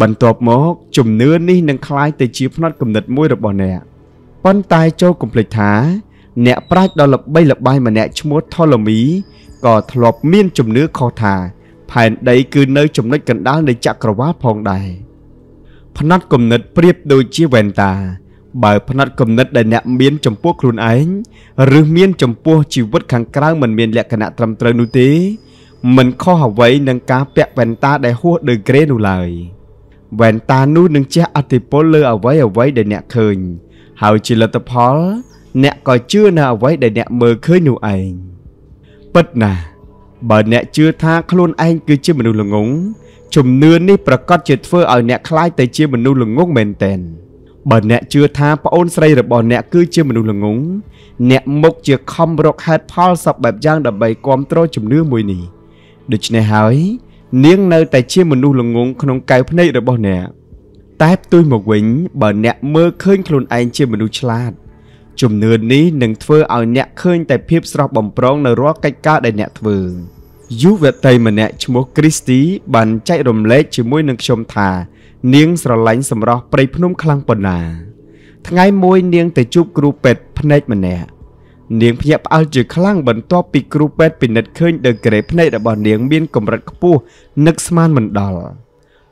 បន្ទាប់មកជំនឿនេះនឹងคล้ายទៅជាផ្នត់គំនិតមួយរបស់អ្នកប៉ុន្តែចូលកុំភ្លេចថា អ្នកប្រាជ្ញដ៏ល្បីល្បាញម្នាក់ឈ្មោះថូឡូមីក៏ធ្លាប់មានជំនឿខុសថាផែនដីគឺនៅចំណុចកណ្ដាលនៃចក្រវាឡផងដែរ ផ្នត់គំនិតប្រៀបដូចជាវ៉ែនតា បើផ្នត់គំនិតដែលអ្នកមានចំពោះខ្លួនឯងឬមានចំពោះជីវិតខាងក្រៅមិនមានលក្ខណៈត្រឹមត្រូវនោះទេមិនខុសអ្វីនឹងការពាក់វ៉ែនតាដែលហួសដូចក្រេនោះឡើយ។វ៉ែនតានោះនឹងជះអតិពលលើអ្វីអ្វីដែលអ្នកឃើញ ហើយជាលទ្ធផល អ្នកក៏ជឿនៅអ្វីដែលអ្នកមើលឃើញនោះឯងពិតណាស់បើអ្នកជឿថាខ្លួនឯងគឺជាមនុស្សល្ងង ជំនឿនេះប្រកាសជាធ្វើឲ្យអ្នកខ្លាចទៅជាមនុស្សល្ងងមែនទែនបើអ្នកជឿថាប្អូនស្រីរបស់អ្នកគឺជាមនុស្សល្ងងអ្នកមុខជាខំរកហេតុផលសពបែបយ៉ាងដើម្បីគ្រប់គ្រងជំនឿមួយនេះដូច្នេះហើយ នាងនៅតែជាមនុស្សល្ងងក្នុងកែវភ្នែករបស់អ្នកតែផ្ទុយមកវិញបើអ្នកមើលឃើញខ្លួនឯងជាមនុស្សឆ្លាតជំនឿនេះនឹងធ្វើឲ្យអ្នកឃើញតែភាពស្រស់បំព្រងនៅរាល់កិច្ចការដែលអ្នកធ្វើ យុវតីម្នាក់ឈ្មោះគ្រីស្ទីបានចែករំលែកជាមួយនឹងខ្ញុំថា នាងស្រឡាញ់សម្រស់ព្រៃភ្នំខ្លាំងប៉ុណ្ណា ថ្ងៃមួយនាងទៅជួបគ្រូពេទ្យភ្នែកម្នាក់នាងភ្ញាក់ផ្អើលជាខ្លាំងបន្ទាប់ពីគ្រូពេទ្យពិនិត្យឃើញដឺក្រេភ្នែករបស់នាងមានកម្រិតខ្ពស់នឹកស្មានមិនដល់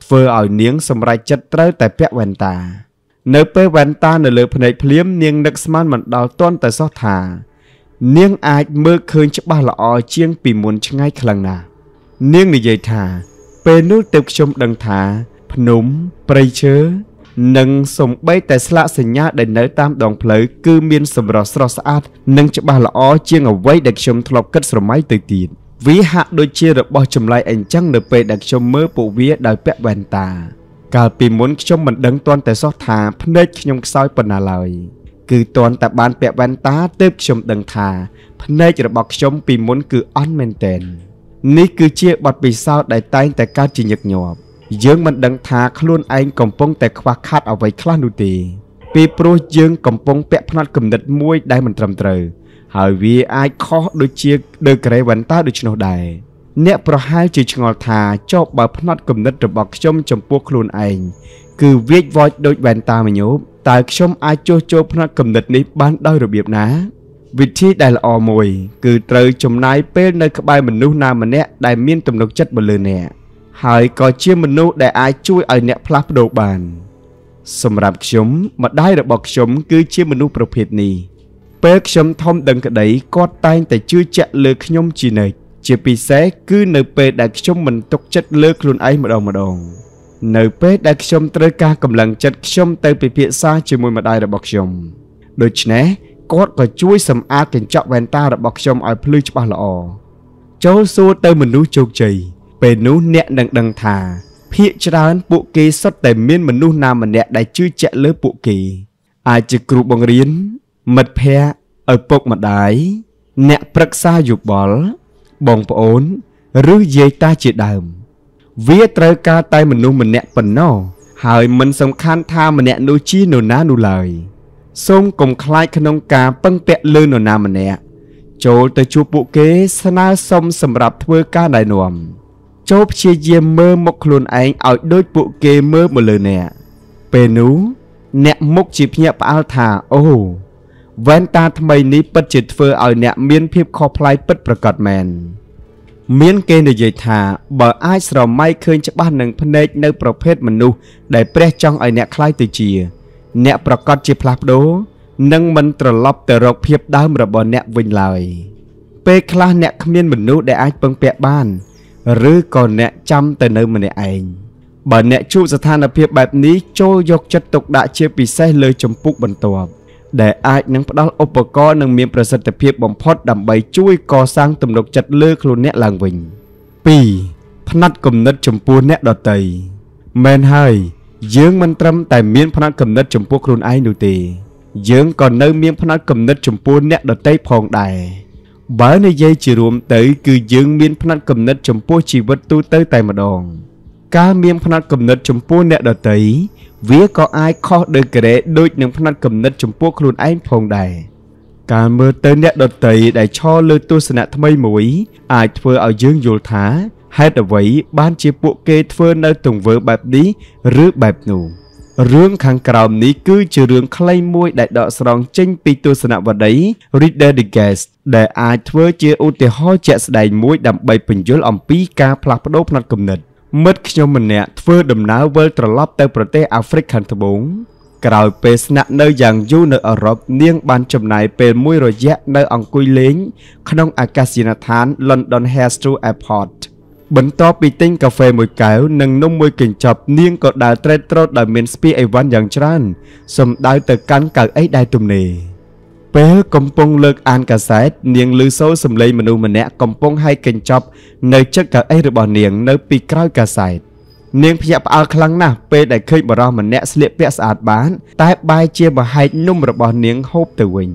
ធ្វើឲ្យនាងសម្រេចចិត្តត្រូវតែពាក់វ៉ែនតា នៅពេលវ៉ែនតានៅលើភ្នែកភ្លាមនាងនឹកស្មានមិនដល់ទាន់តែសោះថា នាងអាចមើលឃើញច្បាស់ល្អជាងពីមុនឆ្ងាយខ្លាំងណាស់នាងនិយាយថា ពេលនោះទើបខ្ញុំដឹងថា ភ្នំព្រៃឈើនិងសំបីតែស្លាកសញ្ញាដែលនៅតាមដងផ្លូវគឺមានសម្រស់ស្រស់ស្អាតនិងច្បាស់ល្អជាងអ្វីដែលខ្ញុំធ្លាប់គិតស្រមៃទៅទៀតវាហាក់ដូចជារបស់ចម្លែកអញ្ចឹងនៅពេលដែលខ្ញុំមើលពួកវាដោយពាក់វ៉ែនតា កាលពីមុនខ្ញុំមិនដឹងទាន់តែសោះថាភ្នែកខ្ញុំខ្សោយប៉ុណ្ណាឡើយ គឺទាន់តែបានពាក់វ៉ែនតាទើបខ្ញុំដឹងថាភ្នែករបស់ខ្ញុំពីមុនគឺអន់មែនទែននេះគឺជាបទពិសោធន៍ដែលតែងតែកើតជាញឹកញាប់យើងមិនដឹងថាខ្លួនឯងកំពុងតែខ្វះខាតអ្វីខ្លះនោះទេពីព្រោះយើងកំពុងពាក់ផ្នត់គំនិតមួយដែលមិនត្រឹមត្រូវហើយវាអាចខុសដូចជាដឺក្រេវ៉ាន់តាដូច្នោះដែរអ្នកប្រហែលជាឆ្ងល់ថាចុះបើផ្នត់គំនិតរបស់ខ្ញុំចំពោះខ្លួនឯងគឺវាចវចដូចវ៉ែនតាមញោប តើខ្ញុំអាចចុះចូលផ្នត់គំនិតនេះបានដោយរបៀបណាវិធីដែលល្អមួយ គឺត្រូវចំណាយពេលនៅក្បែរមនុស្សណាម្នាក់ដែលមានទំនុកចិត្តមកលើអ្នកហើយក៏ជាមនុស្សដែលអាចជួយឲ្យអ្នកផ្លាស់ប្ដូរបាន សម្រាប់ខ្ញុំម្ដាយរបស់ខ្ញុំគឺជាមនុស្សប្រភេទនេះពេលខ្ញុំធំដឹងក្តីគាត់តែងតែជឿជាក់លើខ្ញុំជានិច្ចជាពិសេសគឺនៅពេលដែលខ្ញុំមិនទុកចិត្តលើខ្លួនឯងម្ដងម្ដង នៅពេលដែលខ្ញុំត្រូវការកម្លាំងចិត្តខ្ញុំទៅពិភាក្សាជាមួយម្ដាយរបស់ខ្ញុំដូច្នេះគាត់ក៏ជួយសម្អាតកញ្ចក់វ៉ែនតារបស់ខ្ញុំឲ្យភ្លឺច្បាស់ល្អចូលសួរទៅមនុស្សជោគជ័យពេលនោះអ្នកនឹងដឹងថាភាកច្រើនពួកគេសុទ្ធតែមានមនុស្សណាម្នាក់ដែលជឿជាក់លើពួកគេអាចជាគ្រូបង្រៀនមិត្តភ័ក្តិឪពុកម្ដាយអ្នកប្រឹក្សាយោបល់បងប្អូន ឬយាយតាជាដើម វាត្រូវការតែមនុស្សម្នាក់ប៉ុណ្ណោះហើយមិនសំខាន់ថាម្នាក់នោះជានរណានោះឡើយសូមកុំខ្លាចក្នុងការពឹងពាក់លើនរណាម្នាក់ចូលទៅជួបពួកគេស្នើសុំសម្រាប់ធ្វើការណែនាំចូលព្យាយាមមើលមុខខ្លួនឯងឲ្យដូចពួកគេមើលមកលើអ្នកពេលនោះអ្នកមុខជាភ្ញាក់ផ្អើលថាអូវ៉ែនតាថ្មីនេះពិតជាធ្វើឲ្យអ្នកមានភាពខុសប្លែកពិតប្រាកដមែន មានគេនិយាយថាបើអាចស្រមៃឃើញច្បាស់នឹងភ្នែកនៅប្រភេទមនុស្សដែលព្រះចង់ឲ្យអ្នកខ្លាយទៅជា អ្នកប្រកាសជាផ្លាស់ប្ដូរនឹងមិនត្រឡប់ទៅរកភាពដើមរបស់អ្នកវិញឡើយពេលខ្លះអ្នកគ្មានមនុស្សដែលអាចពឹងពាក់បាន ឬក៏អ្នកចាំទៅនៅម្នាក់ឯងបើអ្នកជួបស្ថានភាពបែបនេះចូលយកចិត្តទុកដាក់ជាពិសេសលើចម្ពុះបន្ទាប់ ដែលអាចនឹងផ្ដល់ឧបករណ៍និងមានប្រសិទ្ធភាពបំផុតដើម្បីជួយកសាងទំនុកចិត្តលើខ្លួនអ្នកឡើងវិញ 2. ផ្នែកគំនិតចំពោះអ្នកដទៃមែនហើយ យើងមិនត្រឹមតែមានផ្នត់គំនិតចំពោះខ្លួនឯងនោះទេ យើងក៏នៅមានផ្នត់គំនិតចំពោះអ្នកដទៃផងដែរបើនិយាយជារួមទៅ គឺយើងមានផ្នត់គំនិតចំពោះជីវិតទូទៅតែម្ដង ការមានផ្នត់គំនិតចំពោះអ្នកដទៃវាក៏អាចខុសដូចក្រេដូចនឹងផ្នត់គំនិតចំពោះខ្លួនឯងផងដែរការមើលទៅអ្នកដទៃដែលឈរលើទស្សនៈថ្មីមួយ អាចធ្វើឲ្យយើងយល់ថាហេតុអ្វីបានជាពួកគេធ្វើនៅទង្វើបែបនេះឬបែបនោះរឿងខាងក្រោមនេះគឺជារឿងខ្លីមួយដែលដកស្រង់ចេញពីទស្សនវដ្តី Reader Digest ដែលអាចធ្វើជាឧទាហរណ៍ជាក់ស្ដែងមួយដើម្បីពន្យល់អំពីការផ្លាស់ប្ដូរផ្នត់គំនិត មិត្តខ្ញុំម្នាក់ធ្វើដំណើរវិលត្រឡប់ទៅប្រទេសអាហ្វ្រិកខាងត្បូងក្រោយពេលស្នាក់នៅយ៉ាងយូរនៅអឺរ៉ុបនាងបានចំណាយពេលមួយរយៈនៅអង្គុយលេងក្នុងអាកាសយានដ្ឋាន London Heathrow Airport បន្ទាប់ពីទិញកាហ្វេមួយកែវនិងនំមួយកញ្ចប់នាងក៏ដើរត្រេតត្រោតដោយមានស្ពាយអីវ៉ាន់យ៉ាងច្រើនសំដៅទៅកាន់កៅអីដែលទំនេរ ពេលកំពុងលើកអានកាសែតនាងឮសូរសំឡេងមនុស្សម្នាក់កំពុងហែកកញ្ចប់នៅជិតកៅអីរបស់នាងនៅពីក្រោយកាសែតនាងភ្ញាក់ផ្អើលខ្លាំងណាស់ពេលដែលឃើញបរិសម្នាក់ស្លៀកពាក់ស្អាតបាន តែបែរជាមហែកនំរបស់នាងហូបទៅវិញ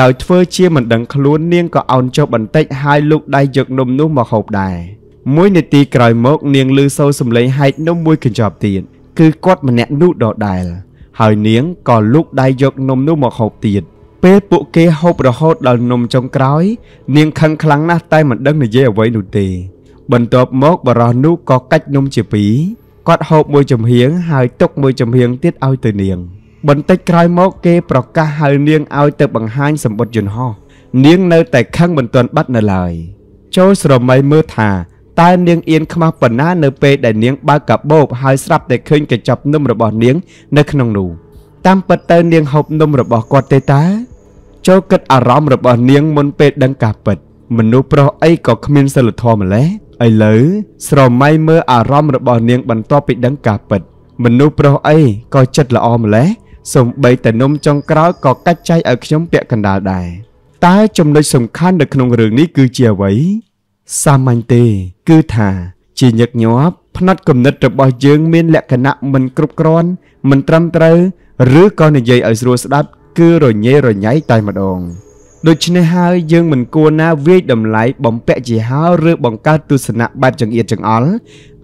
ដោយធ្វើជាមិនដឹងខ្លួននាងក៏អោនចុះបន្តិចហើយលូកដៃយកនំនោះមកហូបដែរមួយនាទីក្រោយមកនាងឮសូរសំឡេងហែកនំមួយកញ្ចប់ទៀតគឺគាត់ម្នាក់នោះដដែលហើយនាងក៏លូកដៃយកនំនោះមកហូបទៀត ពេលពួកគេហូបរហូតដល់នំចុងក្រោយ នាងខឹងខ្លាំងណាស់តែមិនដឹងនិយាយអ្វីនោះទេ បន្ទាប់មកបរោះនោះក៏កាច់នំជាពីរគាត់ហូបមួយចំហៀងហើយទុកមួយចំហៀងទៀតឲ្យទៅនាង បន្តិចក្រោយមកគេប្រកាសហៅនាងឲ្យទៅបង្ហាញសម្បត្តិយន្តហោះនាងនៅតែខឹងមិនទាន់បាត់នៅឡើយចូលស្រមៃមើលថាតើនាងអៀនខ្មាស់ប៉ុណ្ណានៅពេលដែលនាងបើកកាបូបហើយស្រាប់តែឃើញកញ្ចប់នំរបស់នាងនៅក្នុងនោះ តាមពិតទៅនាងហូបនំរបស់គាត់ទេតើចូលគិតអារម្មណ៍របស់នាងមុនពេលដឹងការពិត មនុស្សប្រុសអីក៏គ្មានសិលធម៌ម្ល៉េះឥឡូវស្រមៃមើលអារម្មណ៍របស់នាងបន្ទាប់ពីដឹងការពិត មនុស្សប្រុសអីក៏ចិត្តល្អម្ល៉េះសំបីតែនំចុងក្រោយក៏កាច់ចែកឲ្យខ្ញុំពាក់កណ្ដាលដែរតើចំណុចសំខាន់នៅក្នុងរឿងនេះគឺជាអ្វីសាមញ្ញទេ គឺថាជាញឹកញាប់ផ្នែកគំនិតរបស់យើងមានលក្ខណៈមិនគ្រប់គ្រាន់មិនត្រឹមត្រូវ ឬក៏និយាយឲ្យស្រួលស្ដាប់គឺរញ៉េរញ៉ៃតែម្ដងដូច្នេះហើយយើងមិនគួរណាវាយតម្លៃបំពាក់ជាហោឬបង្កើតទស្សនៈបែបចង្អៀតចង្អល់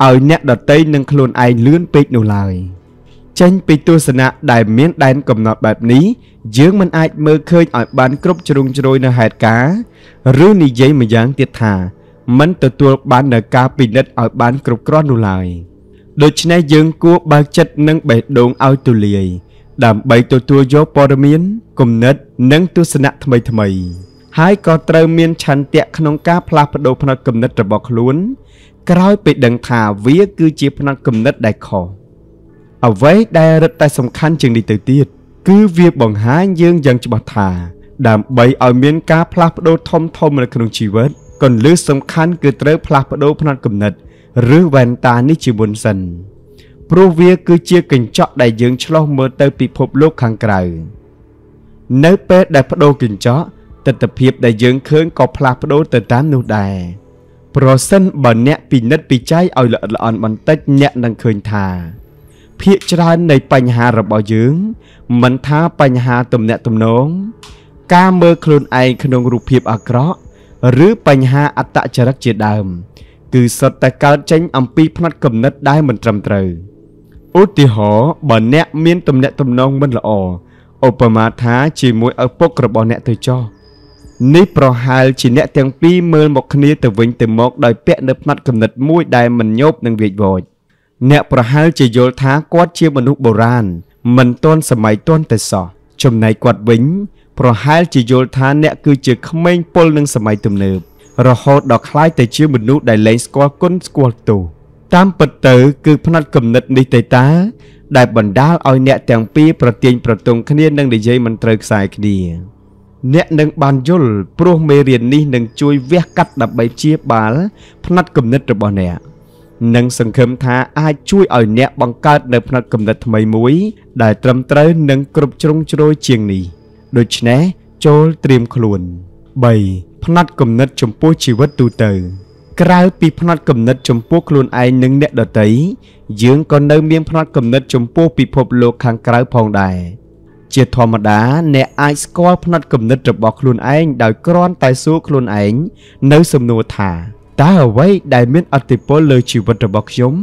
ឲ្យអ្នកដតីនឹងខ្លួនឯងលឿនពេកនោះឡើយចេញពីទស្សនៈដែលមានដែនកំណត់បែបនេះយើងមិនអាចមើលឃើញឲ្យបានគ្រប់ជ្រុងជ្រោយនៅហេតុការណ៍ឬនិយាយម្យ៉ាងទៀតថាមិនទទួលបាននូវការពិនិត្យឲ្យបានគ្រប់គ្រាន់នោះឡើយដូច្នេះយើងគួរបើកចិត្តនិងបេះដូងឲ្យទូលាយ ដើម្បីទទួលយកព័ត៌មានគំនិត និងទស្សនៈថ្មីថ្មីហើយក៏ត្រូវមានឆន្ទៈក្នុងការផ្លាស់ប្ដូរផ្នត់គំនិតរបស់ខ្លួន ក្រោយពេលដឹងថាវាគឺជាផ្នត់គំនិតដែលខុសអ្វីដែលរឹតតែសំខាន់ជាងនេះទៅទៀតគឺវាបង្ហាញយើងយ៉ាងច្បាស់ថា ដើម្បីឲ្យមានការផ្លាស់ប្ដូរធំធំនៅក្នុងជីវិតកន្លឹះសំខាន់គឺត្រូវផ្លាស់ប្ដូរផ្នត់គំនិត ឬវ៉ែនតានេះជាមុនសិន ព្រោះវាគឺជាកញ្ចក់ដែលយើងឆ្លោះមើលទៅពិភពលោកខាងក្រៅនៅពេលដែលបដូរកញ្ចក់ទស្សនវិជ្ជាដែលយើងឃើញក៏ផ្លាស់ប្ដូរទៅតាមនោះដែរប្រសិនបើអ្នកពិនិត្យពិច័យឲ្យល្អិតល្អន់បន្តិចអ្នកនឹងឃើញថាភាកច្រើននៃបញ្ហារបស់យើង មិនថាបញ្ហាទំនាក់ទំនង ការមើលខ្លួនឯងក្នុងរូបភាពអាក្រក់ឬបញ្ហាអត្តចរិតជាដើម គឺសុទ្ធតែកើតចេញអំពីផ្នត់គំនិតដែលមិនត្រឹមត្រូវ ឧទាហរណ៍បើអ្នកមានទំនាក់ទំនងមិនល្អឧបមាថាជាមួយឪពុករបស់អ្នកទៅចោះនេះប្រហែលជាអ្នកទាំងពីរមើលមកគ្នាទៅវិញទៅមកដោយពាក់នៅផ្នត់គំនិតមួយដែលមិនញោបនឹងវាចវចអ្នកប្រហែលជាយល់ថាគាត់ជាមនុស្សបុរាណមិនទាន់សម័យទាន់តែសោះចំណែកគាត់វិញប្រហែលជាយល់ថាអ្នកគឺជាក្មេងពលនឹងសម័យទំនើបរហូតដល់คล้ายទៅជាមនុស្សដែលលែងស្គាល់គុណស្គាល់ទោស តាមពិតទៅ គឺផ្នែកគំនិតនេះទេតា ដែលបណ្ដាលឲ្យអ្នកទាំងពីរប្រទៀងប្រទង់គ្នានឹងនិយាយមិនត្រូវខ្សែគ្នាអ្នកនឹងបានយល់ព្រោះមេរៀននេះនឹងជួយវះកាត់ដើម្បីជាបាលផ្នែកគំនិតរបស់អ្នកនិងសង្ឃឹមថាអាចជួយឲ្យអ្នកបង្កើតនៅផ្នែកគំនិតថ្មីមួយ ដែលត្រឹមត្រូវនិងគ្រប់ជ្រុងជ្រោយជាងនេះដូច្នេះចូលត្រៀមខ្លួន3ផ្នែកគំនិតចំពោះជីវិតទូទៅ ក្រៅពីផ្នែកគំនិតចំពោះខ្លួនឯងនិងអ្នកដទៃយើងក៏នៅមានផ្នែកគំនិតចំពោះពិភពលោកខាងក្រៅផងដែរជាធម្មតាអ្នកអាចស្គាល់ផ្នែកគំនិតរបស់ខ្លួនឯងដោយគ្រាន់តែសួរខ្លួនឯងនៅសំណួរថាតើអ្វីដែលមានអតិពលលើជីវិតរបស់ខ្ញុំ